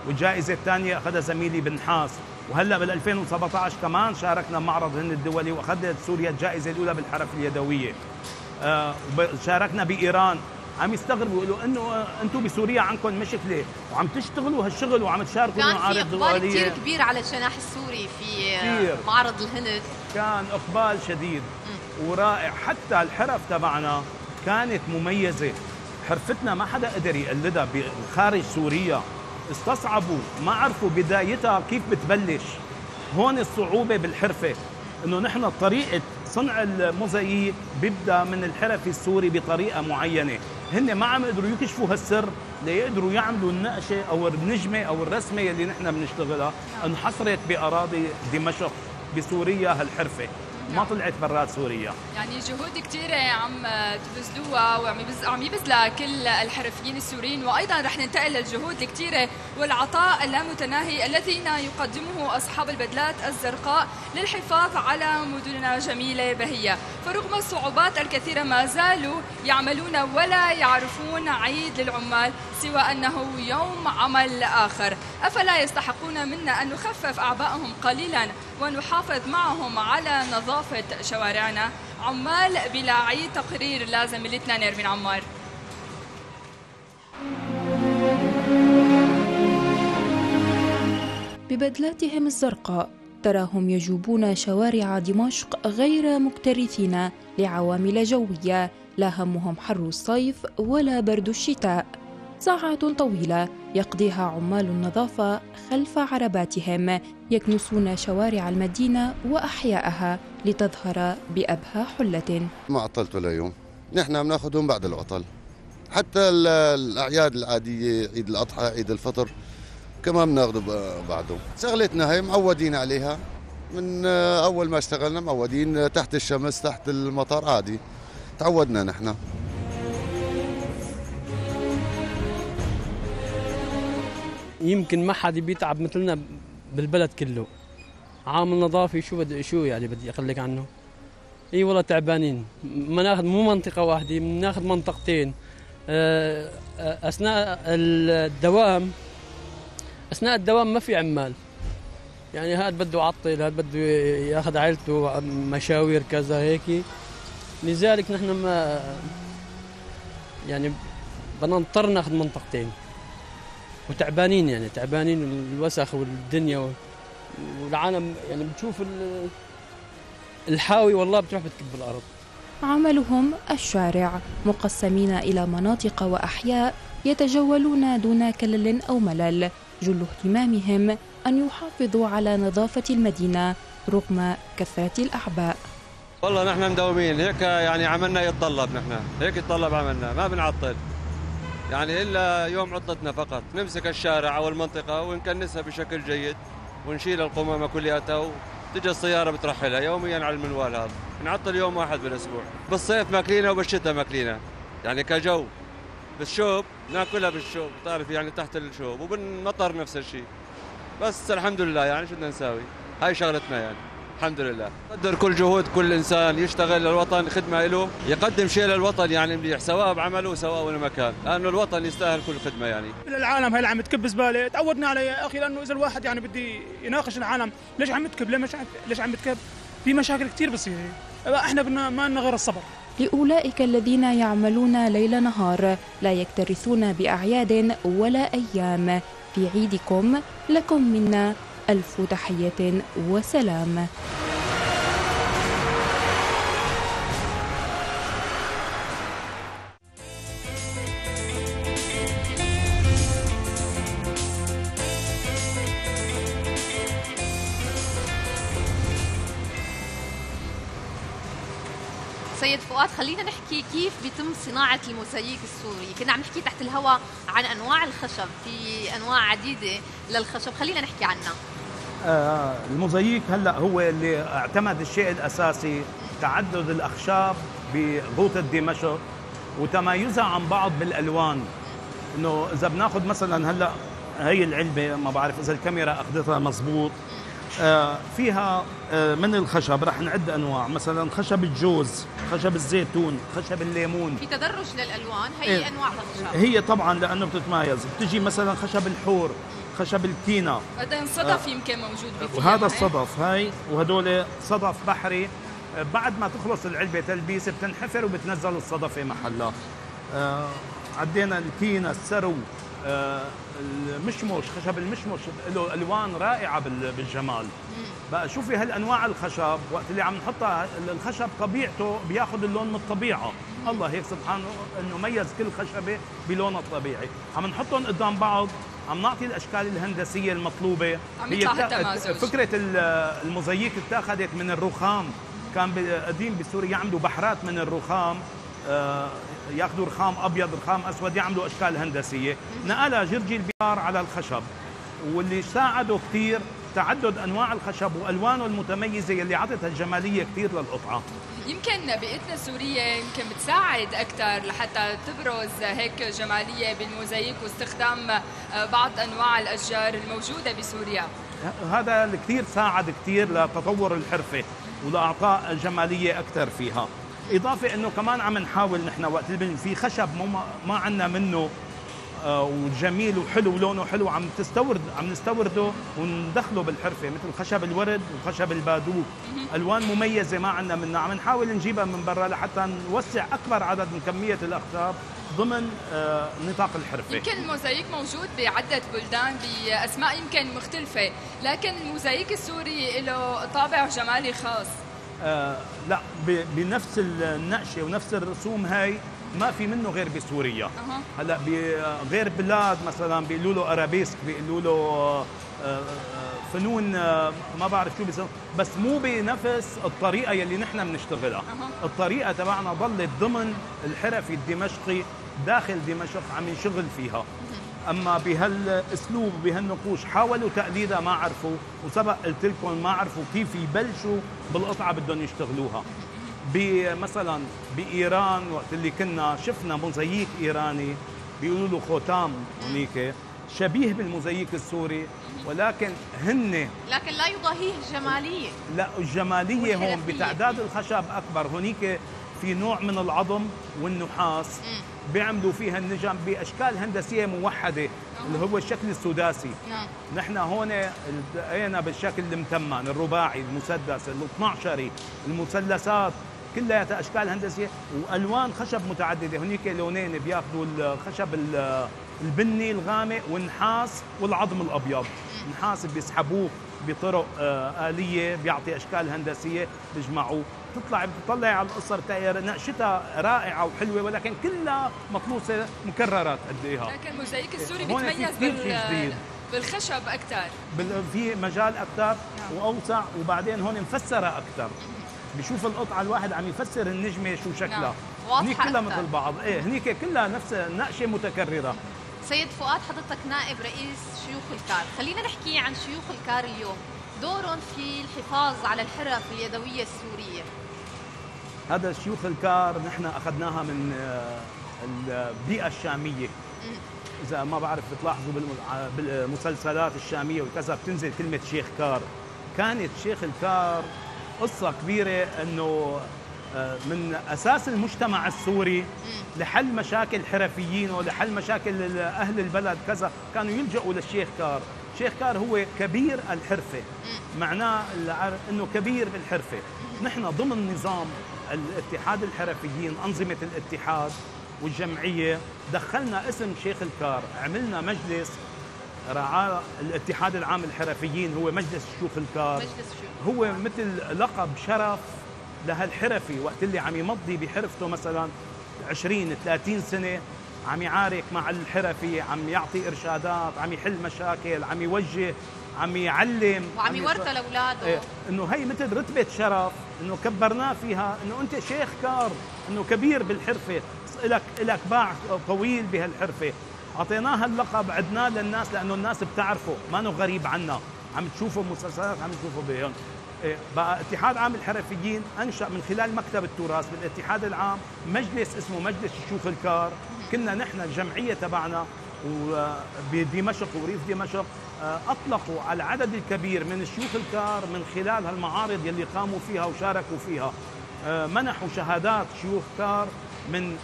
والجائزة الثانية أخذها زميلي بنحاس وهلا بال 2017 كمان شاركنا بمعرض هند الدولي وأخذت سوريا الجائزة الأولى بالحرف اليدوية. آه شاركنا بإيران عم يستغربوا يقولوا إنه أنتم بسوريا عندكم مشكلة. وعم تشتغلوا هالشغل وعم تشاركوا بالمعارض الدوليه كان في إقبال كثير كبير على الجناح السوري في كتير. معرض الهند. كان إقبال شديد. م. ورائع. حتى الحرف تبعنا كانت مميزة. حرفتنا ما حدا قدر يقلدها خارج سوريا. استصعبوا. ما عرفوا بدايتها كيف بتبلش. هون الصعوبة بالحرفة. إنه نحن طريقة صنع الموزاييك بيبدأ من الحرف السوري بطريقة معينة. هن ما عم يقدروا يكشفوا هالسر ليقدروا يعملوا النقشة أو النجمة أو الرسمة اللي نحن بنشتغلها. انحصرت بأراضي دمشق بسوريا هالحرفة. ما طلعت برات سوريا يعني جهود كثيرة عم تبذلوها وعم عم يبذلها كل الحرفيين السوريين وأيضا رح ننتقل للجهود الكثيرة والعطاء اللامتناهي الذين يقدمه أصحاب البدلات الزرقاء للحفاظ على مدننا جميلة بهية. فرغم الصعوبات الكثيرة ما زالوا يعملون ولا يعرفون عيد للعمال سوى أنه يوم عمل آخر. أفلا يستحقون منا أن نخفف اعبائهم قليلا ونحافظ معهم على نظافة شوارعنا. عمال بلا عيد تقرير لازم الاثنين من عمار. ببدلاتهم الزرقاء تراهم يجوبون شوارع دمشق غير مكترثين لعوامل جوية لا همهم حر الصيف ولا برد الشتاء. ساعات طويلة يقضيها عمال النظافة خلف عرباتهم يكنسون شوارع المدينة وأحياءها لتظهر بأبهى حلة. ما عطلت ولا يوم. نحن بناخذهم بعد العطل. حتى الأعياد العادية عيد الأضحى عيد الفطر كمان بناخذه بعده شغلتنا هي معودين عليها. من أول ما اشتغلنا معودين تحت الشمس تحت المطر عادي. تعودنا نحن. يمكن ما حد بيتعب مثلنا بالبلد كله. عامل نظافي شو بدي شو يعني بدي أخليك عنه؟ إي والله تعبانين. ما ناخذ مو منطقة واحدة بناخذ منطقتين. آه، آه، أثناء الدوام أثناء الدوام ما في عمال. يعني هذا بده يعطل هذا بده ياخذ عائلته مشاوير كذا هيك لذلك نحن ما يعني بدنا نضطر ناخذ منطقتين. وتعبانين يعني تعبانين الوسخ والدنيا والعالم يعني بتشوف الحاوي والله بتروح بتكب الأرض. عملهم الشارع مقسمين إلى مناطق وأحياء يتجولون دون كلل أو ملل. جل اهتمامهم أن يحافظوا على نظافة المدينة رغم كثرة الأعباء. والله نحن مداومين هيك يعني عملنا يتطلب نحن هيك يتطلب عملنا ما بنعطل. يعني إلا يوم عطلتنا فقط. نمسك الشارع أو المنطقة ونكنسها بشكل جيد ونشيل القمامة كلياتها تجي السيارة بترحلها يوميا على المنوال هذا. نعطل يوم واحد بالأسبوع. بالصيف ماكلينها وبالشتاء ماكلينها. يعني كجو. بالشوب ناكلها بالشوب. تعرف يعني تحت الشوب وبالمطر نفس الشيء. بس الحمد لله يعني شو بدنا نساوي؟ هاي شغلتنا يعني. الحمد لله. قدر كل جهود كل إنسان يشتغل للوطن خدمة له يقدم شيء للوطن يعني مليح سواء بعمله سواء ولا مكان. لأنه الوطن يستاهل كل خدمة يعني. العالم هي اللي عم تكب زبالة. تعودنا عليه يا أخي لأنه إذا الواحد يعني بدي يناقش العالم ليش عم تكب؟ ليش ليش عم تكب؟ في مشاكل كثير بتصير إحنا بدنا ما لنا غير الصبر. لأولئك الذين يعملون ليل نهار لا يكترثون بأعياد ولا أيام. في عيدكم لكم منا. ألف تحية وسلام. سيد فؤاد خلينا نحكي كيف بيتم صناعة الموزاييك السوري. كنا عم نحكي تحت الهواء عن أنواع الخشب في أنواع عديدة للخشب. خلينا نحكي عنها. الموزاييك هلا هو اللي اعتمد الشيء الأساسي تعدد الأخشاب بغوطه دمشق وتمايزها عن بعض بالألوان. إنه إذا بناخذ مثلا هلا هي العلبة ما بعرف إذا الكاميرا أخذتها مزبوط. آه فيها آه من الخشب؟ رح نعد أنواع مثلا خشب الجوز خشب الزيتون خشب الليمون. في تدرج للألوان هي إيه. أنواع الخشب. هي طبعا لأنه بتتمايز. بتجي مثلا خشب الحور خشب الكينا بعدين صدف آه يمكن موجود بفيها وهذا الصدف هاي وهدول صدف بحري. بعد ما تخلص العلبة تلبيسة بتنحفر وبتنزل الصدفة محلها. آه عدينا الكينا السرو آه المشمش خشب المشمش له ألوان رائعة بالجمال. بقى شوفي هالأنواع الخشب وقت اللي عم نحطها الخشب طبيعته بياخذ اللون من الطبيعة. الله هيك سبحانه إنه ميز كل خشبة بلونها الطبيعي. عم نحطهم قدام بعض عم نعطي الأشكال الهندسية المطلوبة. عم يطلع فكرة الموزاييك اتاخذت من الرخام. كان قديم بسوريا يعملوا بحرات من الرخام. ياخذوا رخام أبيض رخام أسود يعملوا أشكال هندسية. نقلها جرجي البيار على الخشب واللي ساعده كثير تعدد أنواع الخشب وألوانه المتميزة اللي عطتها الجمالية كثير للقطعة. يمكن بيئتنا السورية يمكن بتساعد أكثر لحتى تبرز هيك جمالية بالموزاييك واستخدام بعض أنواع الأشجار الموجودة بسوريا. هذا كثير ساعد كثير لتطور الحرفة ولإعطاء جمالية أكثر فيها. إضافة أنه كمان عم نحاول نحن وقت في خشب ما عندنا منه آه، وجميل وحلو ولونه حلو عم تستورد عم نستورده وندخله بالحرفة مثل خشب الورد وخشب البادوك ألوان مميزة ما عندنا منها. عم نحاول نجيبها من برا لحتى نوسع أكبر عدد من كمية الاخشاب ضمن آه، نطاق الحرفة. يمكن الموزاييك موجود بعدة بلدان بأسماء يمكن مختلفة لكن الموزاييك السوري له طابع جمالي خاص. آه لا بنفس النقشة ونفس الرسوم هاي ما في منه غير بسوريا أه. هلا بغير بلاد مثلا بيقولوا له أرابيسك بيقولوا له آه، آه، فنون ما بعرف شو بيسموه بس مو بنفس الطريقة يلي نحن بنشتغلها أه. الطريقة تبعنا ضلت ضمن الحرفي الدمشقي داخل دمشق عم ينشغل فيها أما بهالأسلوب بهالنقوش حاولوا تقليدها ما عرفوا. وسبق قلت لكم ما عرفوا كيف يبلشوا بالقطعة بدهم يشتغلوها. مثلا بإيران وقت اللي كنا شفنا موزاييك إيراني بيقولوا له خوتام هنيك شبيه بالموزاييك السوري ولكن هن لكن لا يضاهيه الجمالية. لا الجمالية هون. بتعداد الخشب أكبر. هونيك في نوع من العظم والنحاس. بيعملوا فيها النجم بأشكال هندسية موحدة اللي هو الشكل السداسي. نعم. نحن هون التقينا بالشكل المتمن الرباعي المسدس ال 12 المثلثات كلها أشكال هندسية وألوان خشب متعددة. هنيك لونين بياخذوا الخشب ال- البني الغامق والنحاس والعظم الأبيض. نحاس بيسحبوه. بطرق آه، آلية بيعطي أشكال هندسية بيجمعوه تطلع بتطلع على القصر تاير نقشتها رائعة وحلوة ولكن كلها مطلوسة مكررات قد لكن الموزاييك السوري بيتميز بال... بالخشب أكثر بال- في مجال أكثر وأوسع وبعدين هون مفسرة أكثر بشوف القطعة الواحد عم يفسر النجمة شو شكلها. نعم. واضحة هنيك كلها. مثل بعض. إيه هنيك كلها نفس نقشه متكررة. سيد فؤاد حضرتك نائب رئيس شيوخ الكار. خلينا نحكي عن شيوخ الكار اليوم. دورهم في الحفاظ على الحرف اليدوية السورية. هذا شيوخ الكار نحن أخذناها من آه، البيئة الشامية. إذا ما بعرف بتلاحظوا بالم- بالمسلسلات الشامية وكذا بتنزل كلمة شيخ كار. كانت شيخ الكار قصة كبيرة إنه آه، من أساس المجتمع السوري لحل مشاكل الحرفيين ولحل مشاكل أهل البلد كذا كانوا يلجؤوا للشيخ كار. شيخ كار هو كبير الحرفة. معناه إنه كبير بالحرفة. نحن ضمن نظام الاتحاد الحرفيين أنظمة الاتحاد والجمعية دخلنا اسم شيخ الكار عملنا مجلس رعاه الاتحاد العام الحرفيين هو مجلس شيوخ الكار. مجلس شيوخ هو مثل لقب شرف لهالحرفي وقت اللي عم يمضي بحرفته مثلا 20 30 سنة عم يعارك مع الحرفي عم يعطي إرشادات عم يحل مشاكل عم يوجه عم يعلم وعم عم يورثها لأولاده. إيه، إنه هي مثل رتبة شرف إنه كبرناه فيها إنه أنت شيخ كار إنه كبير بالحرفة. لك لك باع طويل بهالحرفة. أعطيناه اللقب عدناه للناس لأنه الناس بتعرفه. ما غريب عنا. عم تشوفه بمسلسلات عم تشوفه بهون. بقى اتحاد عام الحرفيين أنشأ من خلال مكتب التراث بالاتحاد العام مجلس اسمه مجلس شيوخ الكار. كنا نحن الجمعية تبعنا وبدمشق وريف دمشق آه، أطلقوا على العدد الكبير من الشيوخ الكار من خلال هالمعارض يلي قاموا فيها وشاركوا فيها. آه، منحوا شهادات شيوخ كار من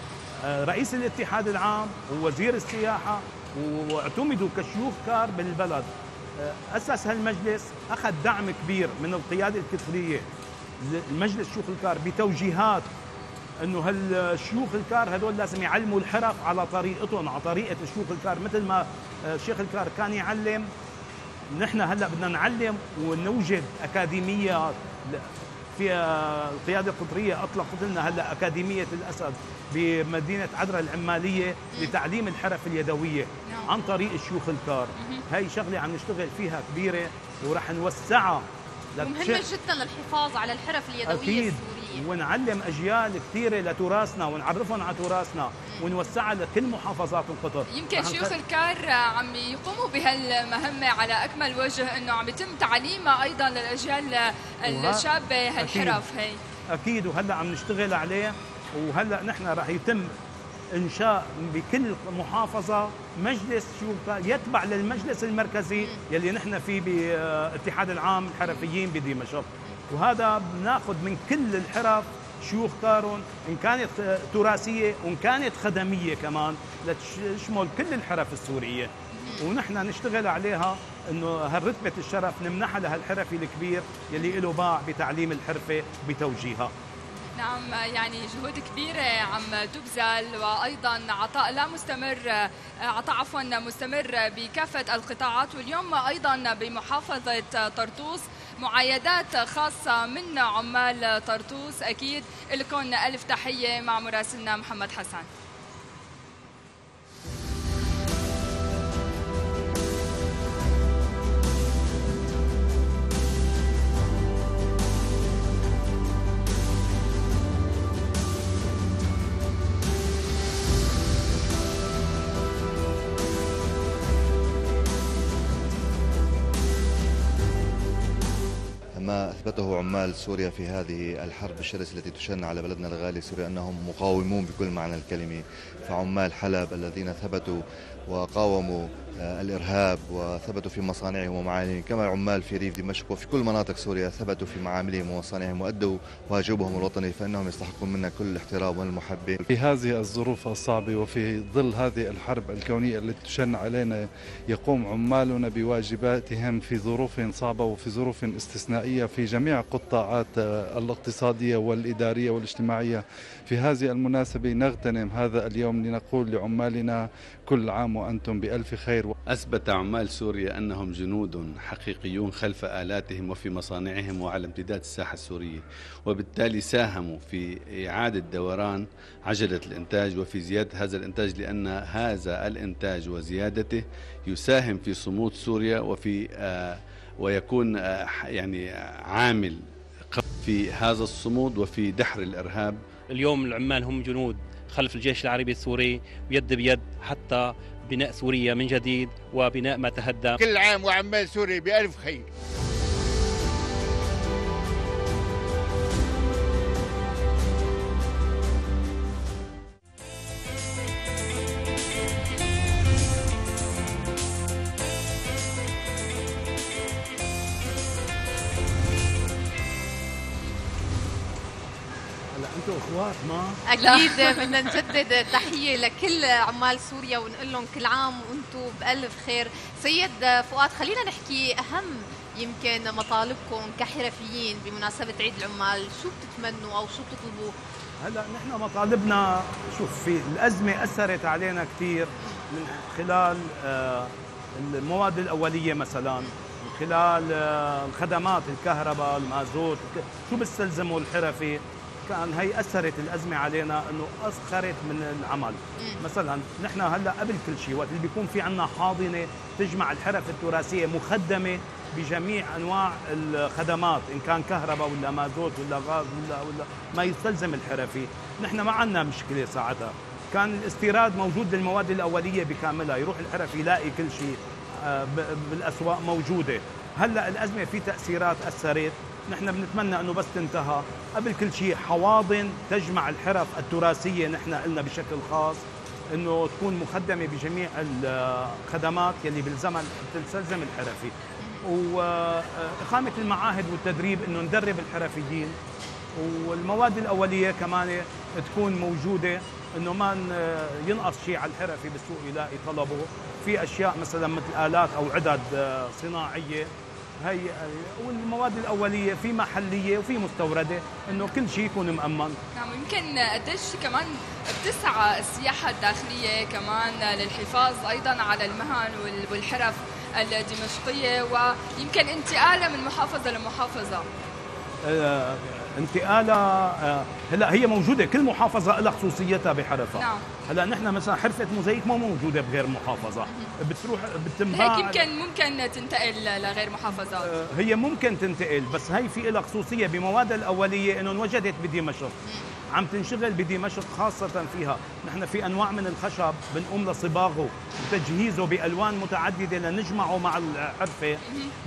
آه، رئيس الاتحاد العام ووزير السياحة واعتمدوا كشيوخ كار بالبلد. آه، أسس هالمجلس أخذ دعم كبير من القيادة الكفرية. المجلس شيوخ الكار بتوجيهات إنه هالشيوخ الكار هذول لازم يعلموا الحرف على طريقتهم على طريقة الشيوخ الكار. مثل ما آه، شيخ الكار كان يعلم نحن هلأ بدنا نعلم ونوجد أكاديميات. في آه، القياده القطريه أطلقت لنا هلا أكاديمية الاسد بمدينة عدرا العمالية لتعليم الحرف اليدوية عن طريق الشيوخ الكار. هاي شغلة عم نشتغل فيها كبيرة ورح نوسعها ومهمة لتش- جدا للحفاظ على الحرف اليدوية أكيد. السورية. ونعلم أجيال كثيرة لتراثنا ونعرفهم على تراثنا ونوسعها لكل محافظات القطر. يمكن شيوخ الكار عم يقوموا بهالمهمة على أكمل وجه أنه عم يتم تعليمها أيضا للأجيال الشابة هالحرف هي. أكيد وهلأ عم نشتغل عليه وهلأ نحن رح يتم إنشاء بكل محافظة مجلس شو يتبع للمجلس المركزي يلي نحن فيه باتحاد العام الحرفيين بدمشق. وهذا بناخذ من كل الحرف شيوخ كارون إن كانت تراثية وإن كانت خدمية كمان لتشمل كل الحرف السورية. ونحن نشتغل عليها إنه هالرتبة الشرف نمنحها لهالحرفي الكبير يلي له باع بتعليم الحرفة بتوجيهها. نعم يعني جهود كبيرة عم تبذل وأيضا عطاء لا مستمر عطاء عفوا مستمر بكافة القطاعات. واليوم أيضا بمحافظة طرطوس معايدات خاصة من عمال طرطوس أكيد لكم ألف تحية مع مراسلنا محمد حسن. أثبته عمال سوريا في هذه الحرب الشرسة التي تشن على بلدنا الغالي. سوريا أنهم مقاومون بكل معنى الكلمة. فعمال حلب الذين ثبتوا وقاوموا الإرهاب وثبتوا في مصانعهم ومعاملهم كما العمال في ريف دمشق وفي كل مناطق سوريا ثبتوا في معاملهم ومصانعهم وأدوا واجبهم الوطني فإنهم يستحقون منا كل الاحترام والمحبة في هذه الظروف الصعبة وفي ظل هذه الحرب الكونية التي تشن علينا يقوم عمالنا بواجباتهم في ظروف صعبة وفي ظروف استثنائية في جميع قطاعات آه، الاقتصادية والإدارية والاجتماعية. في هذه المناسبة نغتنم هذا اليوم لنقول لعمالنا كل عام وأنتم بألف خير. أثبت عمال سوريا أنهم جنود حقيقيون خلف آلاتهم وفي مصانعهم وعلى امتداد الساحة السورية وبالتالي ساهموا في إعادة دوران عجلة الإنتاج وفي زيادة هذا الإنتاج لأن هذا الإنتاج وزيادته يساهم في صمود سوريا وفي آه ويكون آه يعني عامل في هذا الصمود وفي دحر الإرهاب اليوم العمال هم جنود. خلف الجيش العربي السوري يد بيد حتى بناء سوريا من جديد وبناء ما تهدم كل عام وعمال سوريا بألف خير. أكيد بدنا نجدد تحية لكل عمال سوريا ونقول لهم كل عام وأنتم بألف خير. سيد فؤاد خلينا نحكي أهم يمكن مطالبكم كحرفيين بمناسبة عيد العمال شو بتتمنوا أو شو بتطلبوا؟ هلأ نحن مطالبنا شوف في الأزمة أثرت علينا كثير من خلال آه، المواد الأولية مثلا من خلال آه، الخدمات الكهرباء المازوت شو بيستلزموا الحرفي؟ كان هي أثرت الأزمة علينا إنه أسخرت من العمل. مثلا نحن هلأ قبل كل شيء وقت اللي بيكون في عندنا حاضنة تجمع الحرف التراثية مخدمة بجميع أنواع الخدمات إن كان كهرباء ولا مازوت ولا غاز ولا ولا ما يستلزم الحرفي. نحن ما عندنا مشكلة ساعتها. كان الاستيراد موجود للمواد الأولية بكاملها يروح الحرف يلاقي كل شيء آه، بالأسواق موجودة. هلأ الأزمة في تأثيرات أثرت. نحن بنتمنى إنه بس تنتهى. قبل كل شيء حواضن تجمع الحرف التراثية نحن قلنا بشكل خاص إنه تكون مخدمة بجميع الخدمات يلي بالزمن تستلزم الحرفي. وإقامة المعاهد والتدريب إنه ندرب الحرفيين. والمواد الأولية كمان تكون موجودة إنه ما ينقص شيء على الحرفي بالسوق يلاقي طلبه. في أشياء مثلا مثل آلات أو عدد آه، صناعية هي والمواد الأولية في محلية وفي مستوردة إنه كل شيء يكون مأمن. نعم يمكن قديش كمان بتسعى السياحة الداخلية كمان للحفاظ أيضا على المهن وال- والحرف الدمشقية ويمكن انتقالها من محافظة لمحافظة. آه، انتقالها آه، هلا هي موجودة كل محافظة لها خصوصيتها بحرفها. نعم. هلا نحن مثلا حرفة موزايك ما موجودة بغير محافظة. بتروح بتنباع هيك يمكن ممكن تنتقل لغير محافظات. هي ممكن تنتقل بس هي في لها خصوصية بموادها الأولية إنه انوجدت بدمشق. عم تنشغل بدمشق خاصة فيها. نحن في أنواع من الخشب بنقوم لصباغه وتجهيزه بألوان متعددة لنجمعه مع الحرفة.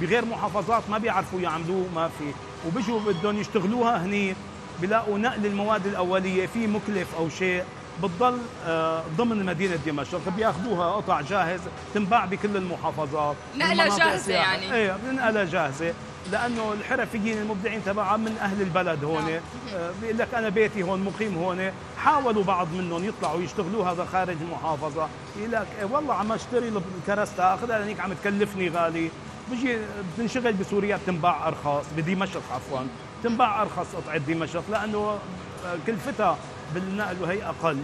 بغير محافظات ما بيعرفوا يعملوه ما في. وبيجوا بدهم يشتغلوها هني بلاقوا نقل المواد الأولية في مكلف أو شيء بتضل آه، ضمن مدينة دمشق. بياخذوها قطع جاهز تنباع بكل المحافظات جاهزة السياحية. يعني. إيه بنقلها جاهزة. لأنه الحرفيين المبدعين تبعها من أهل البلد هون. آه، بيقول لك أنا بيتي هون مقيم هون. حاولوا بعض منهم يطلعوا يشتغلوا هذا خارج المحافظة. يقول لك إيه والله عم أشتري الكرستة آخذها لأنك عم تكلفني غالي. بيجي بتنشغل بسوريا بتنباع ارخص بدمشق عفوا. تنباع أرخص قطعة دمشق لأنه آه، كلفتها بالنقل وهي أقل.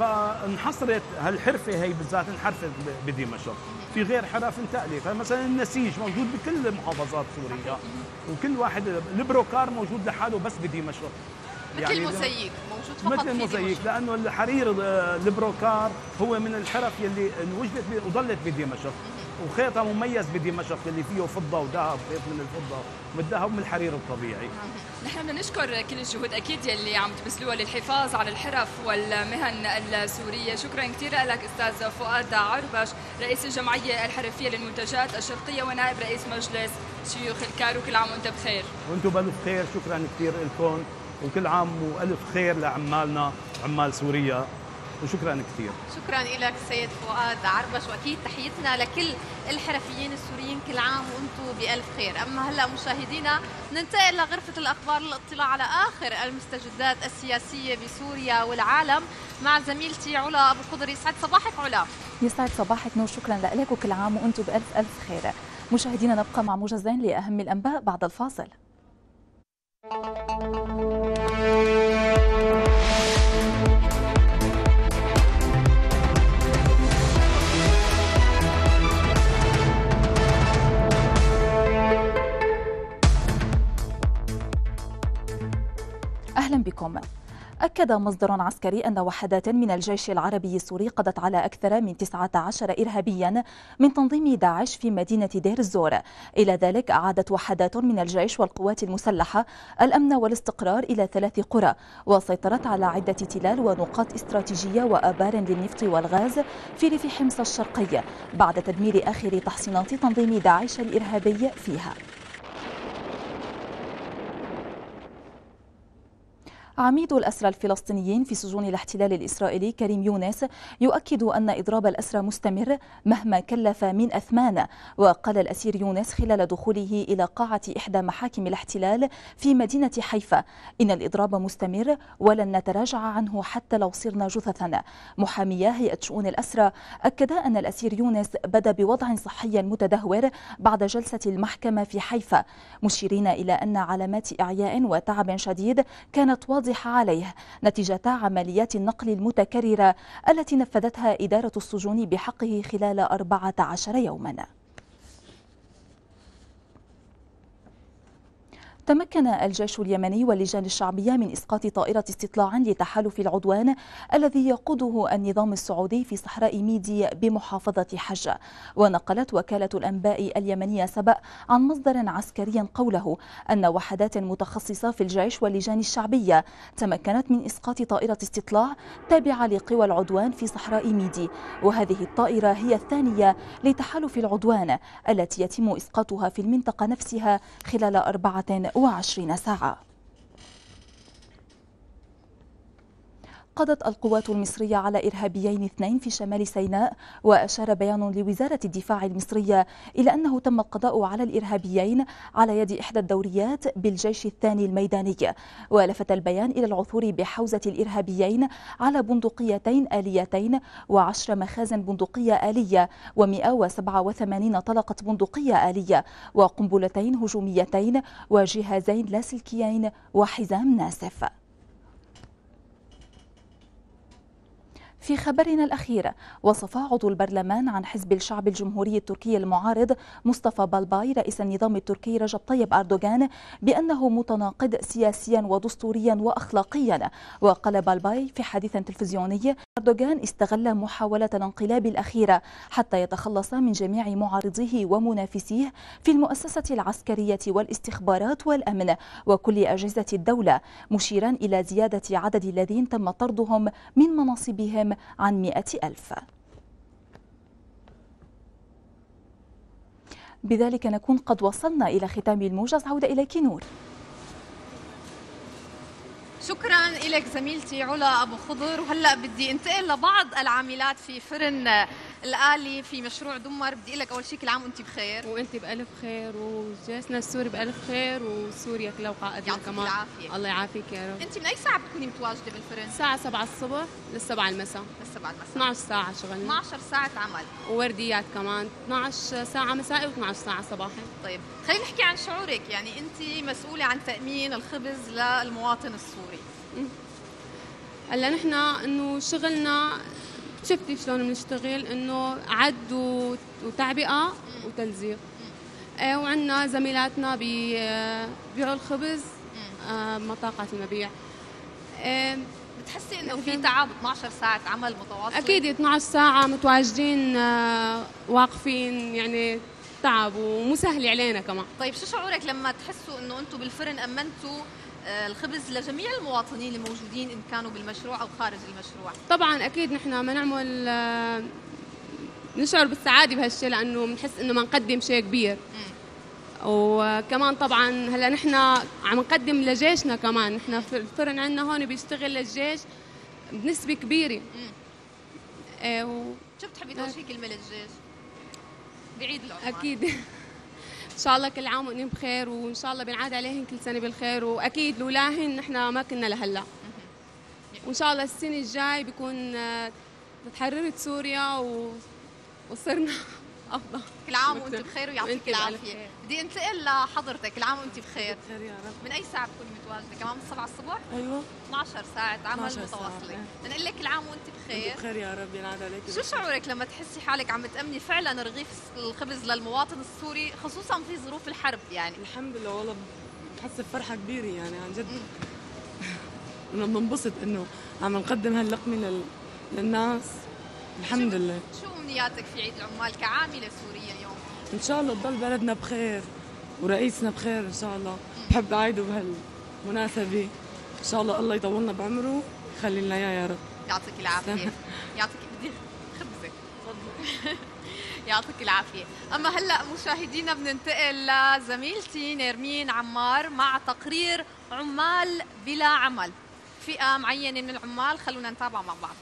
فانحصرت هالحرفة هي بالذات انحرفت بدمشق. في غير حرف انتقلت مثلا النسيج موجود بكل محافظات سوريا وكل واحد البروكار موجود لحاله بس بدمشق. مثل الموزاييك موجود فقط مثل الموزاييك دمشق. لأنه الحرير آه، البروكار هو من الحرف يلي وجدت وظلت بدمشق. وخيطها مميز بدمشق اللي فيه فضة وذهب خيط من الفضة والذهب من الحرير الطبيعي. نحن بدنا نشكر كل الجهود أكيد يلي عم تبذلوها للحفاظ على الحرف والمهن السورية. شكرا كثير لك أستاذ فؤاد عربش رئيس الجمعية الحرفية للمنتجات الشرقية ونائب رئيس مجلس شيوخ الكارو كل عام وانت بخير. وأنتم بألف خير شكرا كثير لكم. وكل عام وألف خير لعمالنا عمال سوريا. وشكرا كثير. شكرا لك سيد فؤاد عربش وأكيد تحيتنا لكل الحرفيين السوريين كل عام وأنتم بألف خير. أما هلأ مشاهدينا ننتقل لغرفه الأخبار للاطلاع على آخر المستجدات السياسية بسوريا والعالم مع زميلتي علا أبو خضر يسعد صباحك علا. يسعد صباحك نور شكرا لك وكل عام وأنتم بألف ألف خير. مشاهدينا نبقى مع موجزين لأهم الأنباء بعد الفاصل. أكد مصدر عسكري أن وحدات من الجيش العربي السوري قضت على أكثر من 19 إرهابيا من تنظيم داعش في مدينة دير الزور. إلى ذلك أعادت وحدات من الجيش والقوات المسلحة الأمن والاستقرار إلى ثلاث قرى وسيطرت على عدة تلال ونقاط استراتيجية وآبار للنفط والغاز في ريف حمص الشرقي بعد تدمير آخر تحصينات تنظيم داعش الإرهابي فيها. عميد الأسرى الفلسطينيين في سجون الاحتلال الإسرائيلي كريم يونس يؤكد أن إضراب الأسرى مستمر مهما كلف من أثمان. وقال الأسير يونس خلال دخوله إلى قاعة إحدى محاكم الاحتلال في مدينة حيفا إن الإضراب مستمر ولن نتراجع عنه حتى لو صرنا جثثا. محاميا هيئة شؤون الأسرى أكد أن الأسير يونس بدا بوضع صحي متدهور بعد جلسة المحكمة في حيفا مشيرين إلى أن علامات إعياء وتعب شديد كانت واضحة واضحة عليه نتيجة عمليات النقل المتكررة التي نفذتها إدارة السجون بحقه خلال 14 يوماً. تمكن الجيش اليمني واللجان الشعبية من إسقاط طائرة استطلاع لتحالف العدوان الذي يقوده النظام السعودي في صحراء ميدي بمحافظة حجة. ونقلت وكالة الأنباء اليمنية سبأ عن مصدر عسكري قوله أن وحدات متخصصة في الجيش واللجان الشعبية تمكنت من إسقاط طائرة استطلاع تابعة لقوى العدوان في صحراء ميدي. وهذه الطائرة هي الثانية لتحالف العدوان التي يتم إسقاطها في المنطقة نفسها خلال أربعة وعشرين ساعة. قضت القوات المصرية على إرهابيين اثنين في شمال سيناء وأشار بيان لوزارة الدفاع المصرية إلى أنه تم القضاء على الإرهابيين على يد إحدى الدوريات بالجيش الثاني الميداني. ولفت البيان إلى العثور بحوزة الإرهابيين على بندقيتين آليتين وعشر مخازن بندقية آلية و187 طلقة بندقية آلية وقنبلتين هجوميتين وجهازين لاسلكيين وحزام ناسف. في خبرنا الأخير. وصف عضو البرلمان عن حزب الشعب الجمهوري التركي المعارض مصطفى بالباي رئيس النظام التركي رجب طيب أردوغان بأنه متناقض سياسيا ودستوريا وأخلاقيا. وقال بالباي في حديث تلفزيوني أردوغان استغل محاولة الانقلاب الأخيرة حتى يتخلص من جميع معارضيه ومنافسيه في المؤسسة العسكرية والاستخبارات والأمن وكل أجهزة الدولة مشيرا إلى زيادة عدد الذين تم طردهم من مناصبهم عن مئة ألف. بذلك نكون قد وصلنا إلى ختام الموجز. عودة إليك نور. شكرا لك زميلتي علا أبو خضر. وهلا بدي انتقل لبعض العاملات في فرن الآلي في مشروع دمر. بدي أقول لك أول شيء كل عام وأنت بخير. وأنت بألف خير وجيشنا السوري بألف خير وسوريا كلها وقائدنا كمان. العافية. الله يعافيك يا رب. أنت من أي ساعة بتكوني متواجدة بالفرن؟ الساعة 7 الصبح للسبعة المساء. للسبعة المساء. 12 ساعة شغلنا. 12 ساعة عمل. وورديات كمان. 12 ساعة مسائي و12 ساعة صباحي. طيب خلينا نحكي عن شعورك. يعني أنت مسؤولة عن تأمين الخبز للمواطن السوري. هلأ نحن إنه شغلنا شفتي شلون بنشتغل إنه عد وتعبئة وتلزيق. آه وعندنا زميلاتنا بي- بيبيعوا الخبز آه مطاقة المبيع. آه بتحسي إنه في تعب 12 ساعة عمل متواصله أكيد 12 ساعة متواجدين آه واقفين يعني تعب ومو سهل علينا كمان. طيب شو شعورك لما تحسوا إنه أنتم بالفرن أمنتوا الخبز لجميع المواطنين الموجودين إن كانوا بالمشروع أو خارج المشروع. طبعا أكيد نحن ما نعمل آه، نشعر بالسعادة بهالشيء لأنه بنحس إنه ما نقدم شيء كبير. وكمان طبعا هلأ نحن عم نقدم لجيشنا كمان. نحن الفرن عندنا هون بيشتغل للجيش بنسبة كبيرة. إيه و... شو بتحبي توجهي كلمة للجيش؟ بعيد العمال أكيد. إن شاء الله كل عام وأنتم بخير وإن شاء الله بنعاد عليهم كل سنة بالخير وأكيد لولاهن نحن ما كنا لهلا. وإن شاء الله السنة الجاي بيكون آه، تحررت سوريا و... وصرنا أفضل. كل عام وانت بخير ويعطيك العافية. بدي انتقل لحضرتك كل عام وانت بخير. بخير يا رب. من أي ساعة بتكوني متواجدة؟ كمان من 7 الصبح؟ أيوه. 12 ساعة عمل 12 ساعة. متواصلة. بنقول لك كل عام وانت بخير بخير يا رب ينعاد عليك شو شعورك لما تحسي حالك عم تأمني فعلا رغيف الخبز للمواطن السوري خصوصا في ظروف الحرب يعني؟ الحمد لله والله بحس بفرحة كبيرة يعني عن جد. إنه بنبسط إنه عم نقدم هاللقمة لل... للناس. الحمد شو- لله. شو أمنياتك في عيد العمال كعاملة سوريه إن شاء الله تضل بلدنا بخير ورئيسنا بخير إن شاء الله. بحب اعيده بهالمناسبة. إن شاء الله الله يطولنا بعمره يخلي لنا إياه يا رب. يعطيك العافية. يعطيك بدي خبزك يعطيك العافية. أما هلأ مشاهدينا بننتقل لزميلتي نيرمين عمار مع تقرير عمال بلا عمل. فئة معينة من العمال خلونا نتابع مع بعض.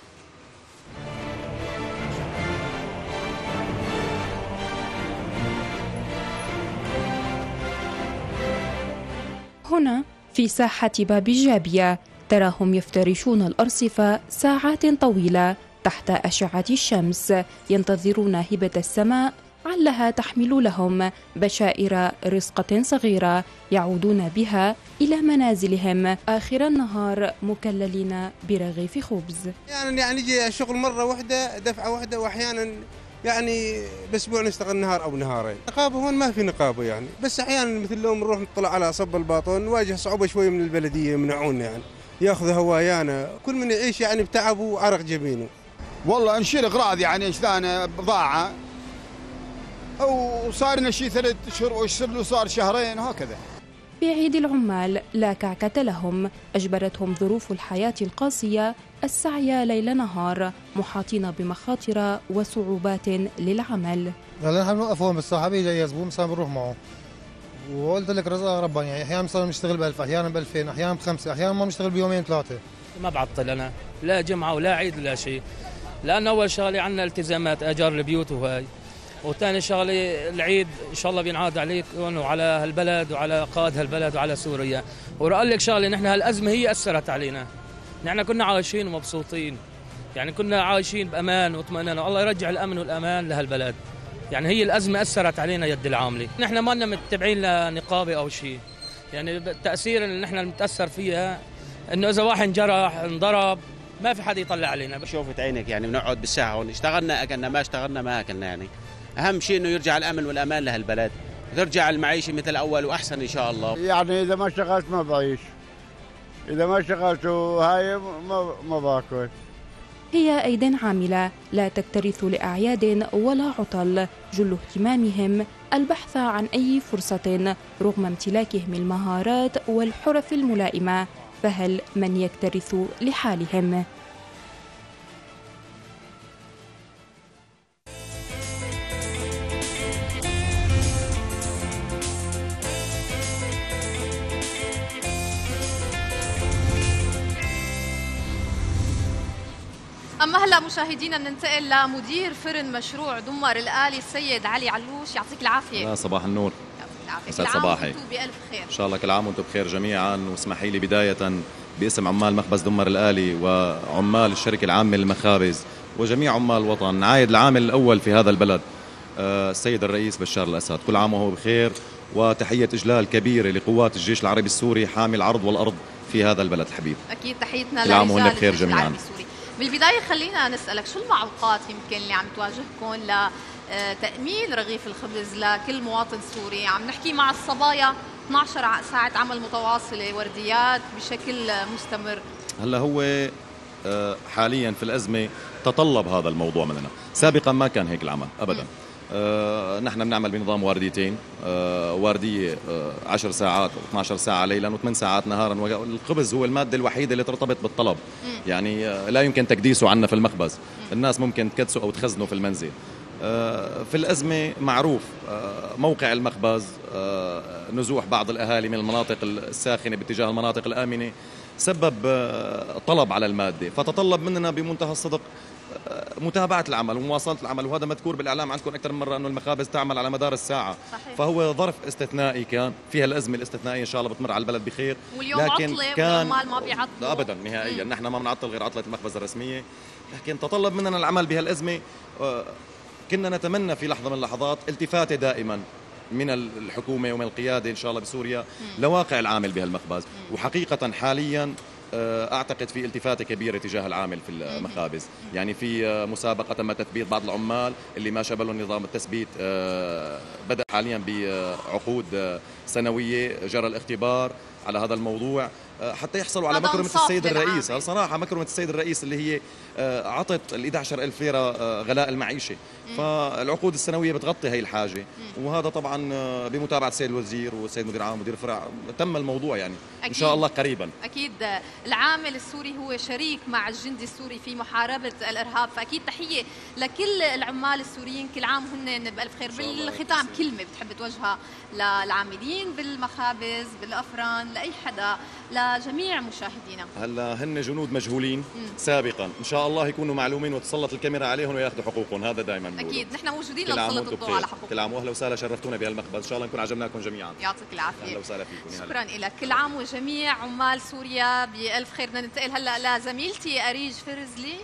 هنا في ساحة باب الجابية تراهم يفترشون الأرصفة ساعات طويلة تحت أشعة الشمس ينتظرون هبة السماء علها تحمل لهم بشائر رزقة صغيرة يعودون بها إلى منازلهم آخر النهار مكللين برغيف خبز. أحيانا يعني يجي الشغل مرة واحدة دفعة واحدة وأحيانا يعني بأسبوع نشتغل نهار أو نهارين. نقابه هون ما في نقابه يعني. بس أحيانا مثل لو نروح نطلع على صب الباطن نواجه صعوبة شوي من البلدية يمنعونا يعني. يأخذ هوايانا. كل من يعيش يعني بتعبه وعرق جبينه. والله نشيل أغراض يعني شلون بضاعة. وصار لنا شي ثلاث اشهر ويصير له صار شهرين وهكذا في عيد العمال لا كعكة لهم. أجبرتهم ظروف الحياة القاسية السعي ليل نهار محاطين بمخاطر وصعوبات للعمل. هلا نحن بنوقف هون بالساحه بيجي اي زبون مثلا بنروح معه وقلت لك رزق ربنا يعني أحيانا مثلا بنشتغل ب 1000 أحيانا ب 2000 أحيانا بخمسة أحيانا ما بنشتغل بيومين ثلاثة. ما بعطل أنا لا جمعة ولا عيد ولا شيء. لأن أول شغلة عندنا التزامات أجار البيوت وهاي. وثاني شغلة العيد إن شاء الله بينعاد عليكم وعلى هالبلد وعلى قائد هالبلد وعلى سوريا. وراقول لك شغلة نحن هالأزمة هي أثرت علينا. نحن كنا عايشين ومبسوطين يعني كنا عايشين بأمان واطمئنان. والله يرجع الأمن والأمان لهالبلد. يعني هي الأزمة أثرت علينا يد العاملة. نحن ما لنا متبعين لنقابة أو شيء. يعني التأثير اللي نحن المتأثر فيها إنه إذا واحد انجرح انضرب ما في حدا يطلع علينا. شوفت عينك يعني بنقعد بالساحه هون. اشتغلنا أكلنا ما اشتغلنا ما أكلنا يعني. أهم شيء إنه يرجع الامن والأمان لهالبلد ترجع المعيشة مثل أول وأحسن إن شاء الله. يعني إذا ما اشتغلت ما بعيش. إذا ما اشتغلت وهاي ما ما باكل. هي أيد عاملة لا تكترث لأعياد ولا عطل جل اهتمامهم البحث عن أي فرصة رغم امتلاكهم المهارات والحرف الملائمة فهل من يكترث لحالهم؟ أما هلا مشاهدينا بننتقل لمدير فرن مشروع دمر الآلي السيد علي علوش. يعطيك العافية. لا صباح النور. كل عام صباحي. بألف خير. إن شاء الله كل عام وأنتم بخير جميعا. واسمحي لي بداية باسم عمال مخبز دمر الآلي وعمال الشركة العامة للمخابز وجميع عمال الوطن. نعايد العامل الأول في هذا البلد. آه، السيد الرئيس بشار الأسد كل عام وهو بخير. وتحية إجلال كبيرة لقوات الجيش العربي السوري حامي العرض والأرض في هذا البلد الحبيب. أكيد تحيتنا كل عام وهن بخير جميعاً. العربي السوري. بالبداية خلينا نسألك شو المعوقات يمكن اللي عم تواجهكم لتأمين رغيف الخبز لكل مواطن سوري؟ عم نحكي مع الصبايا 12 ع- ساعة عمل متواصلة ورديات بشكل مستمر. هلا هو آه، حاليا في الأزمة تطلب هذا الموضوع مننا. سابقا ما كان هيك العمل ابدا. آه، نحن بنعمل بنظام وارديتين. آه، واردية آه، 10 ساعات أو 12 ساعة ليلا و8 ساعات نهارا. والخبز هو المادة الوحيدة اللي ترتبط بالطلب. يعني آه، لا يمكن تكديسه عنا في المخبز. الناس ممكن تكدسه أو تخزنه في المنزل. آه، في الأزمة معروف آه، موقع المخبز آه، نزوح بعض الأهالي من المناطق الساخنة باتجاه المناطق الآمنة سبب آه، طلب على المادة. فتطلب مننا بمنتهى الصدق متابعة العمل ومواصلة العمل وهذا مذكور بالإعلام عندكم أكثر من مرة أنه المخابز تعمل على مدار الساعة. صحيح. فهو ظرف استثنائي كان فيها الأزمة الاستثنائية إن شاء الله بتمر على البلد بخير. واليوم عطلة والعمال ما بيعطلوا. ابدا نهائيا. نحن ما بنعطل غير عطلة المخبز الرسمية. لكن تطلب مننا العمل بهالأزمة آه، كنا نتمنى في لحظة من اللحظات التفاتة دائما من الحكومة ومن القيادة إن شاء الله بسوريا لواقع العامل بهالمخبز. وحقيقة حاليا أعتقد في التفاته كبيره تجاه العامل في المخابز. يعني في آه، مسابقة تم تثبيت بعض العمال اللي ما شبه نظام التثبيت آه، بدأ حاليا بعقود آه، سنوية جرى الاختبار على هذا الموضوع. آه، حتى يحصلوا على مكرمة السيد. الرئيس. الصراحة مكرمة السيد الرئيس اللي هي آه، عطت ال 11000 ليرة آه، غلاء المعيشة. فالعقود السنوية بتغطي هي الحاجة. وهذا طبعا آه، بمتابعة السيد الوزير والسيد مدير عام ومدير فرع تم الموضوع يعني إن أكيد. شاء الله قريبا. أكيد. العامل السوري هو شريك مع الجندي السوري في محاربة الإرهاب. فأكيد تحية لكل العمال السوريين. كل عام هن بالف خير. بالختام كلمة بتحب توجهها للعاملين بالمخابز بالأفران لأي حدا لجميع مشاهدينا. هلأ هن جنود مجهولين سابقا. إن شاء الله يكونوا معلومين وتسلط الكاميرا عليهم وياخذوا حقوقهم. هذا دائما. أكيد. نحن موجودين لنسلط الضوء على حقوقنا كل عام وأهلا وسهلا شرفتونا بهالمخبز إن شاء الله نكون عجبناكم جميعا. يعطيك العافية. أهلا وسهلا فيكم. شكرا لك. كل عام وجميع عمال سوريا بألف خير. بدنا ننتقل هلأ لزميلتي أريج فرزلي.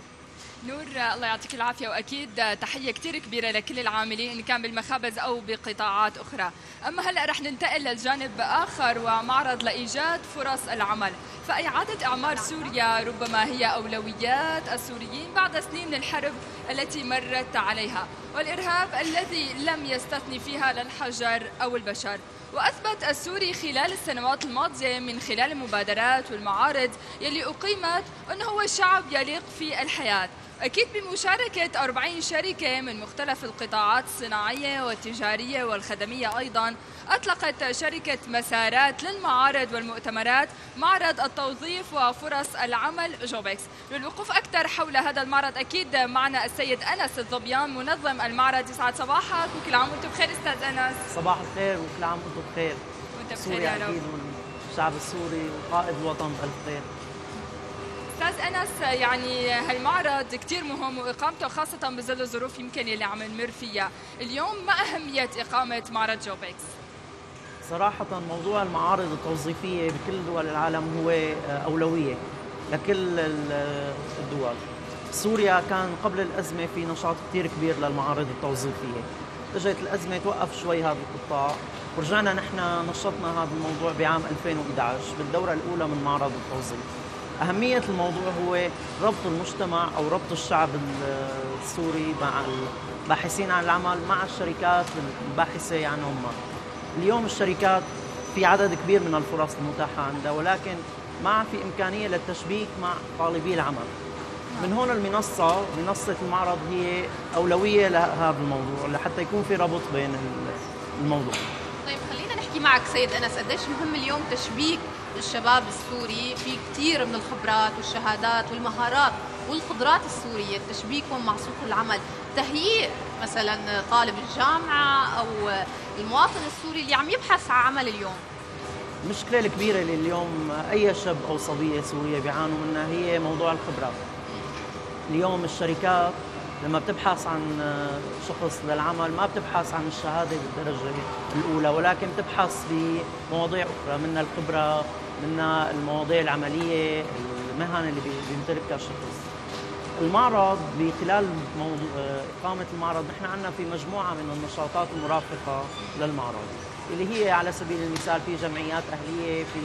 نور الله يعطيك العافية وأكيد تحية كتير كبيرة لكل العاملين إن كان بالمخابز أو بقطاعات أخرى. أما هلأ رح ننتقل للجانب آخر ومعرض لإيجاد فرص العمل. فإعادة إعمار سوريا ربما هي أولويات السوريين بعد سنين من الحرب التي مرت عليها؟ والإرهاب الذي لم يستثني فيها لا الحجر أو البشر. وأثبت السوري خلال السنوات الماضية من خلال المبادرات والمعارض يلي أقيمت أنه هو شعب يليق في الحياة. أكيد بمشاركة 40 شركة من مختلف القطاعات الصناعية والتجارية والخدمية أيضا أطلقت شركة مسارات للمعارض والمؤتمرات معرض التوظيف وفرص العمل جوبكس للوقوف أكثر حول هذا المعرض أكيد معنا السيد أنس الظبيان منظم المعرض. يسعد صباحك. وكل عام وأنتم بخير أستاذ أنس. صباح الخير. وكل عام وأنتم بخير. وأنت بخير يا رب. والشعب السوري وقائد الوطن بالف خير أستاذ أنس يعني هالمعرض كثير مهم وإقامته خاصة بظل الظروف يمكن اللي عم نمر فيها، اليوم ما أهمية إقامة معرض جوبكس؟ صراحة موضوع المعارض التوظيفية بكل دول العالم هو أولوية لكل ال- الدول. سوريا كان قبل الأزمة في نشاط كثير كبير للمعارض التوظيفية. إجت الأزمة توقف شوي هذا القطاع. ورجعنا نحن نشطنا هذا الموضوع بعام 2011 بالدورة الأولى من معرض التوظيف. أهمية الموضوع هو ربط المجتمع أو ربط الشعب السوري مع الباحثين عن العمل مع الشركات الباحثة عنهم اليوم الشركات في عدد كبير من الفرص المتاحة عندها ولكن ما في إمكانية للتشبيك مع طالبي العمل. من هون المنصة منصة المعرض هي أولوية لهذا الموضوع لحتى يكون في ربط بين الموضوع. طيب خلينا نحكي معك سيد أنس قديش مهم اليوم تشبيك الشباب السوري؟ في كثير من الخبرات والشهادات والمهارات والقدرات السورية تشبيكهم مع سوق العمل. تهيئ مثلا طالب الجامعة أو المواطن السوري اللي عم يبحث عن عمل اليوم؟ المشكلة الكبيرة اللي اليوم أي شاب أو صبية سورية بيعانوا منها هي موضوع الخبرات. اليوم الشركات لما بتبحث عن شخص للعمل ما بتبحث عن الشهادة بالدرجة الأولى ولكن بتبحث بمواضيع أخرى منها الخبرة منها المواضيع العملية المهن اللي بيمتلكها الشخص. المعرض بخلال موضوع إقامة المعرض نحن عندنا في مجموعة من النشاطات المرافقة للمعرض اللي هي على سبيل المثال في جمعيات أهلية في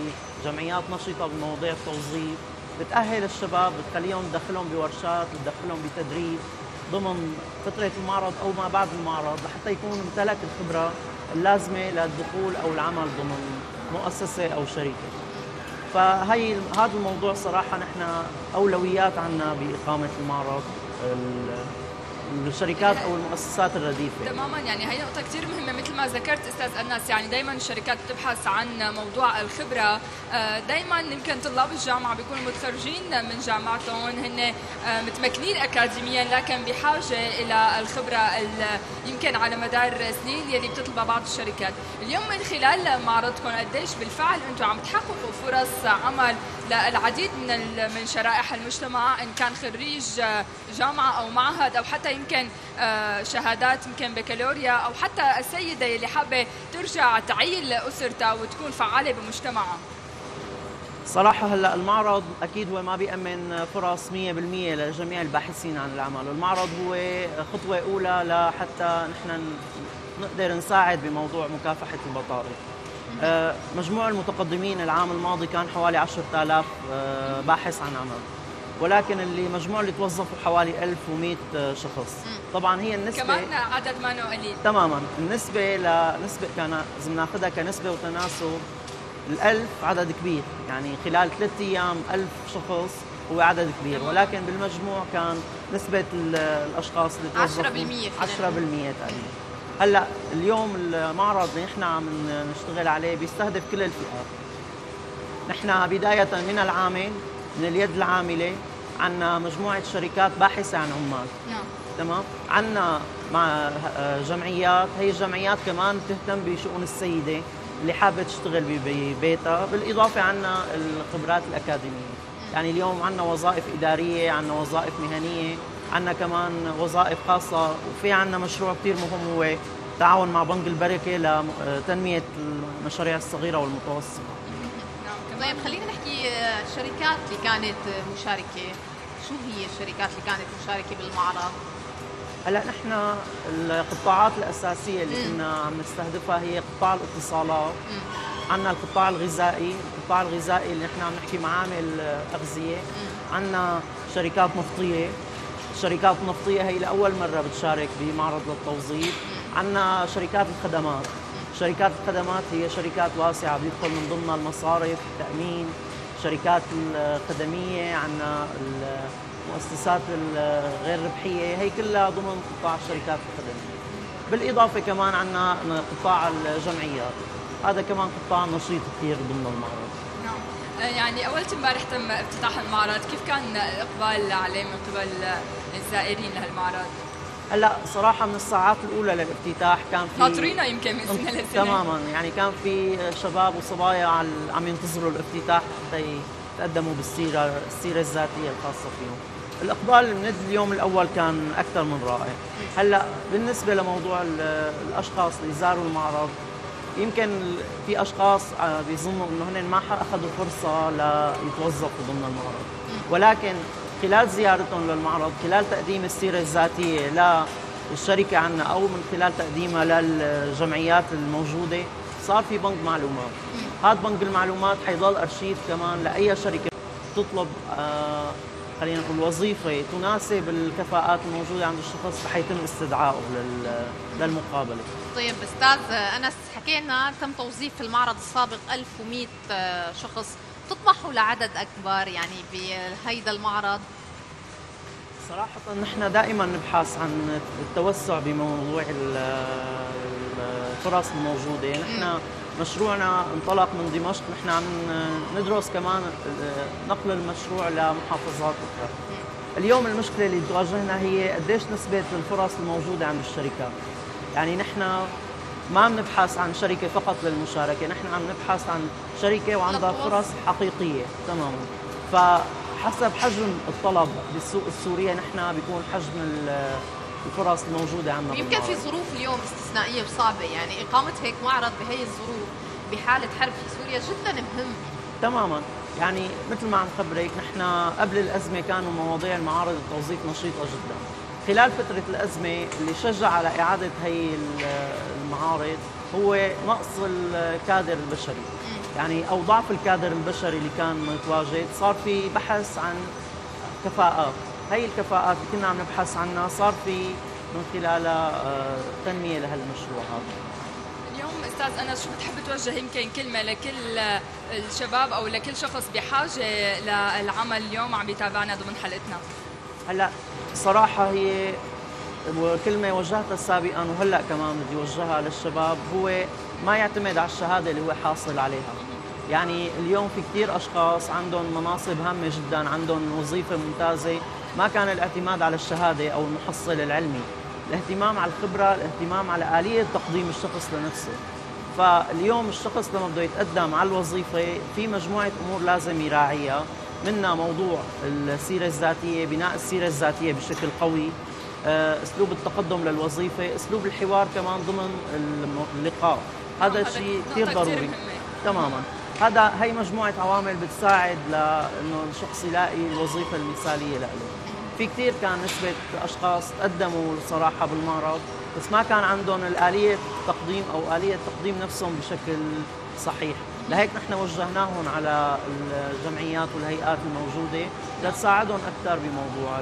جمعيات نشطة بمواضيع التوظيف بتأهل الشباب بتخليهم تدخلهم بورشات بتدخلهم بتدريب ضمن فترة المعرض أو ما بعد المعرض لحتى يكون امتلك الخبرة اللازمة للدخول أو العمل ضمن مؤسسة أو شركة. فهي هذا الموضوع صراحة نحن أولويات عنا بإقامة المعرض. الشركات أو المؤسسات الرديفة. تماما يعني هي نقطة كثير مهمة مثل ما ذكرت أستاذ انس يعني دائما الشركات بتبحث عن موضوع الخبرة. دائما يمكن طلاب الجامعة بيكونوا متخرجين من جامعتهم. هن متمكنين اكاديميا لكن بحاجة إلى الخبرة يمكن على مدار سنين يلي بتطلبها بعض الشركات. اليوم من خلال معرضكم قديش بالفعل أنتم عم تحققوا فرص عمل للعديد من من شرائح المجتمع إن كان خريج جامعة أو معهد أو حتى يمكن آه، شهادات يمكن بكالوريا أو حتى السيدة اللي حابة ترجع تعيل أسرتها وتكون فعالة بمجتمعها صراحة هلأ المعرض أكيد هو ما بيأمن فرص 100% لجميع الباحثين عن العمل، والمعرض هو خطوة أولى لحتى نحن نقدر نساعد بموضوع مكافحة البطالة. آه، مجموع المتقدمين العام الماضي كان حوالي 10000 آه، باحث عن عمل. ولكن اللي مجموع اللي توظفوا حوالي 1100 شخص. طبعا هي النسبة كمان عدد ما قليل. تماما. النسبة لنسبة كان إذا بناخذها كنسبة وتناسب الألف عدد كبير. يعني خلال ثلاث أيام ألف شخص هو عدد كبير. ولكن بالمجموع كان نسبة الأشخاص اللي توظفوا 10% 10% تقريبا. هلا اليوم المعرض اللي نحن عم نشتغل عليه بيستهدف كل الفئات. نحن بداية من العامل من اليد العاملة عندنا مجموعة شركات باحثة عن عمال. نعم. تمام؟ عندنا مع جمعيات هي الجمعيات كمان تهتم بشؤون السيدة اللي حابة تشتغل ببيتها بالإضافة عندنا الخبرات الأكاديمية. يعني اليوم عندنا وظائف إدارية عندنا وظائف مهنية. عندنا كمان وظائف خاصة وفي عندنا مشروع كثير مهم هو تعاون مع بنك البركة لتنمية المشاريع الصغيرة والمتوسطة. نعم طيب خلينا نحكي الشركات اللي كانت مشاركة. شو هي الشركات اللي كانت مشاركة بالمعرض؟ هلا نحن القطاعات الأساسية اللي كنا عم نستهدفها هي قطاع الاتصالات. عندنا القطاع الغذائي القطاع الغذائي اللي نحن عم نحكي معامل أغذية. عندنا شركات نفطيه الشركات النفطيه هي لأول مرة بتشارك بمعرض للتوظيف. عندنا شركات الخدمات. شركات الخدمات هي شركات واسعة بيدخل من ضمنها المصارف التامين شركات الخدمية عندنا المؤسسات الغير ربحية هي كلها ضمن قطاع الشركات الخدمية. بالإضافة كمان عندنا قطاع الجمعيات. هذا كمان قطاع نشيط كثير ضمن المعرض. يعني أول امبارح تم افتتاح المعرض كيف كان الاقبال عليه من قبل الزائرين لهالمعرض؟ هلا صراحة من الساعات الأولى للافتتاح كان في ناطرينا يمكن من سنة لسنة تماما يعني كان في شباب وصبايا عم ينتظروا الافتتاح حتى يتقدموا بالسيرة السيرة الذاتية الخاصة فيهم. الإقبال من اليوم الأول كان أكثر من رائع. هلا بالنسبة لموضوع الأشخاص اللي زاروا المعرض يمكن في أشخاص آه، بيظنوا إنه هن ما أخذوا فرصة ليتوظفوا ضمن المعرض ولكن خلال زيارتهم للمعرض خلال تقديم السيرة الذاتية للشركه عنا أو من خلال تقديمها للجمعيات الموجودة صار في بنك معلومات هذا بنك المعلومات حيضل أرشيف كمان لأي شركة تطلب آه خلينا نقول وظيفة تناسب الكفاءات الموجودة عند الشخص رح يتم استدعائه للمقابلة. طيب أستاذ أنس حكينا تم توظيف في المعرض السابق 1100 آه، شخص تطمحوا لعدد أكبر يعني بهيدا المعرض؟ صراحة نحن دائما نبحث عن التوسع بموضوع الفرص الموجودة، نحن مشروعنا انطلق من دمشق نحن عم ندرس كمان نقل المشروع لمحافظات أخرى. اليوم المشكلة اللي تواجهنا هي قديش نسبة الفرص الموجودة عند الشركات. يعني نحن ما عم نبحث عن شركة فقط للمشاركة نحن عم نبحث عن شركة وعندها فرص حقيقية. تماما فحسب حجم الطلب بالسوق السورية نحن بيكون حجم الفرص الموجوده عندنا يمكن في ظروف اليوم استثنائية وصعبة يعني إقامة هيك معرض بهي الظروف بحالة حرب في سوريا جدا مهم. تماما. يعني مثل ما عم خبرك نحن قبل الأزمة كانوا مواضيع المعارض التوظيف نشيطة جدا. خلال فترة الأزمة اللي شجع على إعادة هي المعارض هو نقص الكادر البشري. يعني أو ضعف الكادر البشري اللي كان متواجد. صار في بحث عن كفاءات. هي الكفاءات اللي كنا عم نبحث عنها صار في من خلالها آه، تنمية لهالمشروع هذا. اليوم أستاذ أنس شو بتحب توجه يمكن كلمة لكل الشباب أو لكل شخص بحاجة للعمل اليوم عم يتابعنا ضمن حلقتنا؟ هلا صراحة هي كلمه وجهتها سابقا وهلا كمان بدي اوجهها للشباب هو ما يعتمد على الشهادة اللي هو حاصل عليها. يعني اليوم في كثير أشخاص عندهم مناصب هامة جدا عندهم وظيفة ممتازة ما كان الاعتماد على الشهادة أو المحصل العلمي. الاهتمام على الخبرة الاهتمام على آلية تقديم الشخص لنفسه. فاليوم الشخص لما بده يتقدم على الوظيفة في مجموعة أمور لازم يراعيها. منها موضوع السيرة الذاتية بناء السيرة الذاتية بشكل قوي آه، أسلوب التقدم للوظيفة أسلوب الحوار كمان ضمن اللقاء. هذا الشيء كثير ضروري. تماما. هذا هي مجموعة عوامل بتساعد لأنه الشخص يلاقي الوظيفة المثالية له. في كثير كان نسبة أشخاص تقدموا صراحة بالمعرض بس ما كان عندهم الآلية التقديم أو آلية تقديم نفسهم بشكل صحيح. لهيك نحن وجهناهم على الجمعيات والهيئات الموجودة لتساعدهم أكثر بموضوع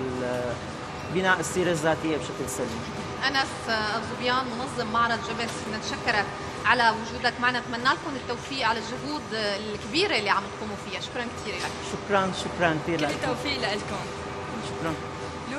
بناء السيرة الذاتية بشكل سليم. أنس الظبيان منظم معرض جبس نتشكرك على وجودك معنا. نتمنى لكم التوفيق على الجهود الكبيرة اللي عم تقوموا فيها. شكرا كثير لك. شكرا شكرا كثير لك. كل التوفيق لكم. شكرا.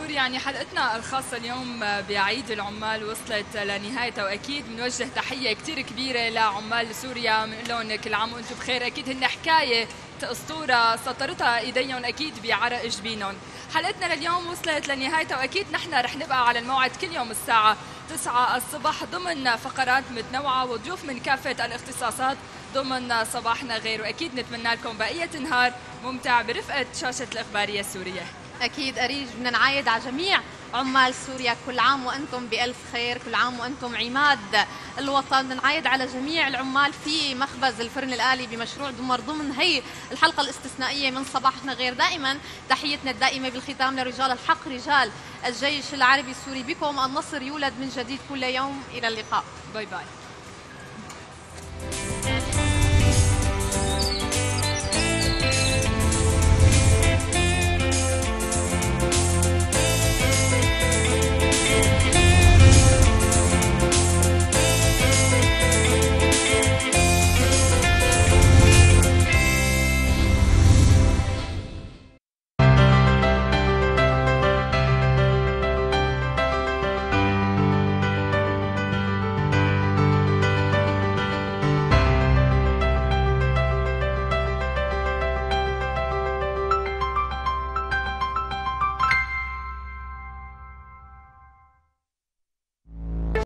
نور يعني حلقتنا الخاصة اليوم بعيد العمال وصلت لنهايتها وأكيد بنوجه تحية كثير كبيرة لعمال سوريا. بنقول لهم كل عام وأنتم بخير. أكيد هن حكاية أسطورة سطرتها إيديهم أكيد بعرق جبينهم. حلقتنا لليوم وصلت لنهايتها وأكيد نحن رح نبقى على الموعد كل يوم الساعة 9 الصبح ضمن فقرات متنوعة وضيوف من كافة الاختصاصات ضمن صباحنا غير. وأكيد نتمنى لكم بقية نهار ممتع برفقة شاشة الإخبارية السورية. أكيد أريج بدنا نعايد على جميع عمال سوريا. كل عام وأنتم بألف خير. كل عام وأنتم عماد الوطن. نعايد على جميع العمال في مخبز الفرن الآلي بمشروع دمر ضمن هي الحلقة الاستثنائية من صباحنا. غير دائما تحيتنا الدائمة بالختام لرجال الحق رجال الجيش العربي السوري بكم. النصر يولد من جديد كل يوم. إلى اللقاء. باي باي.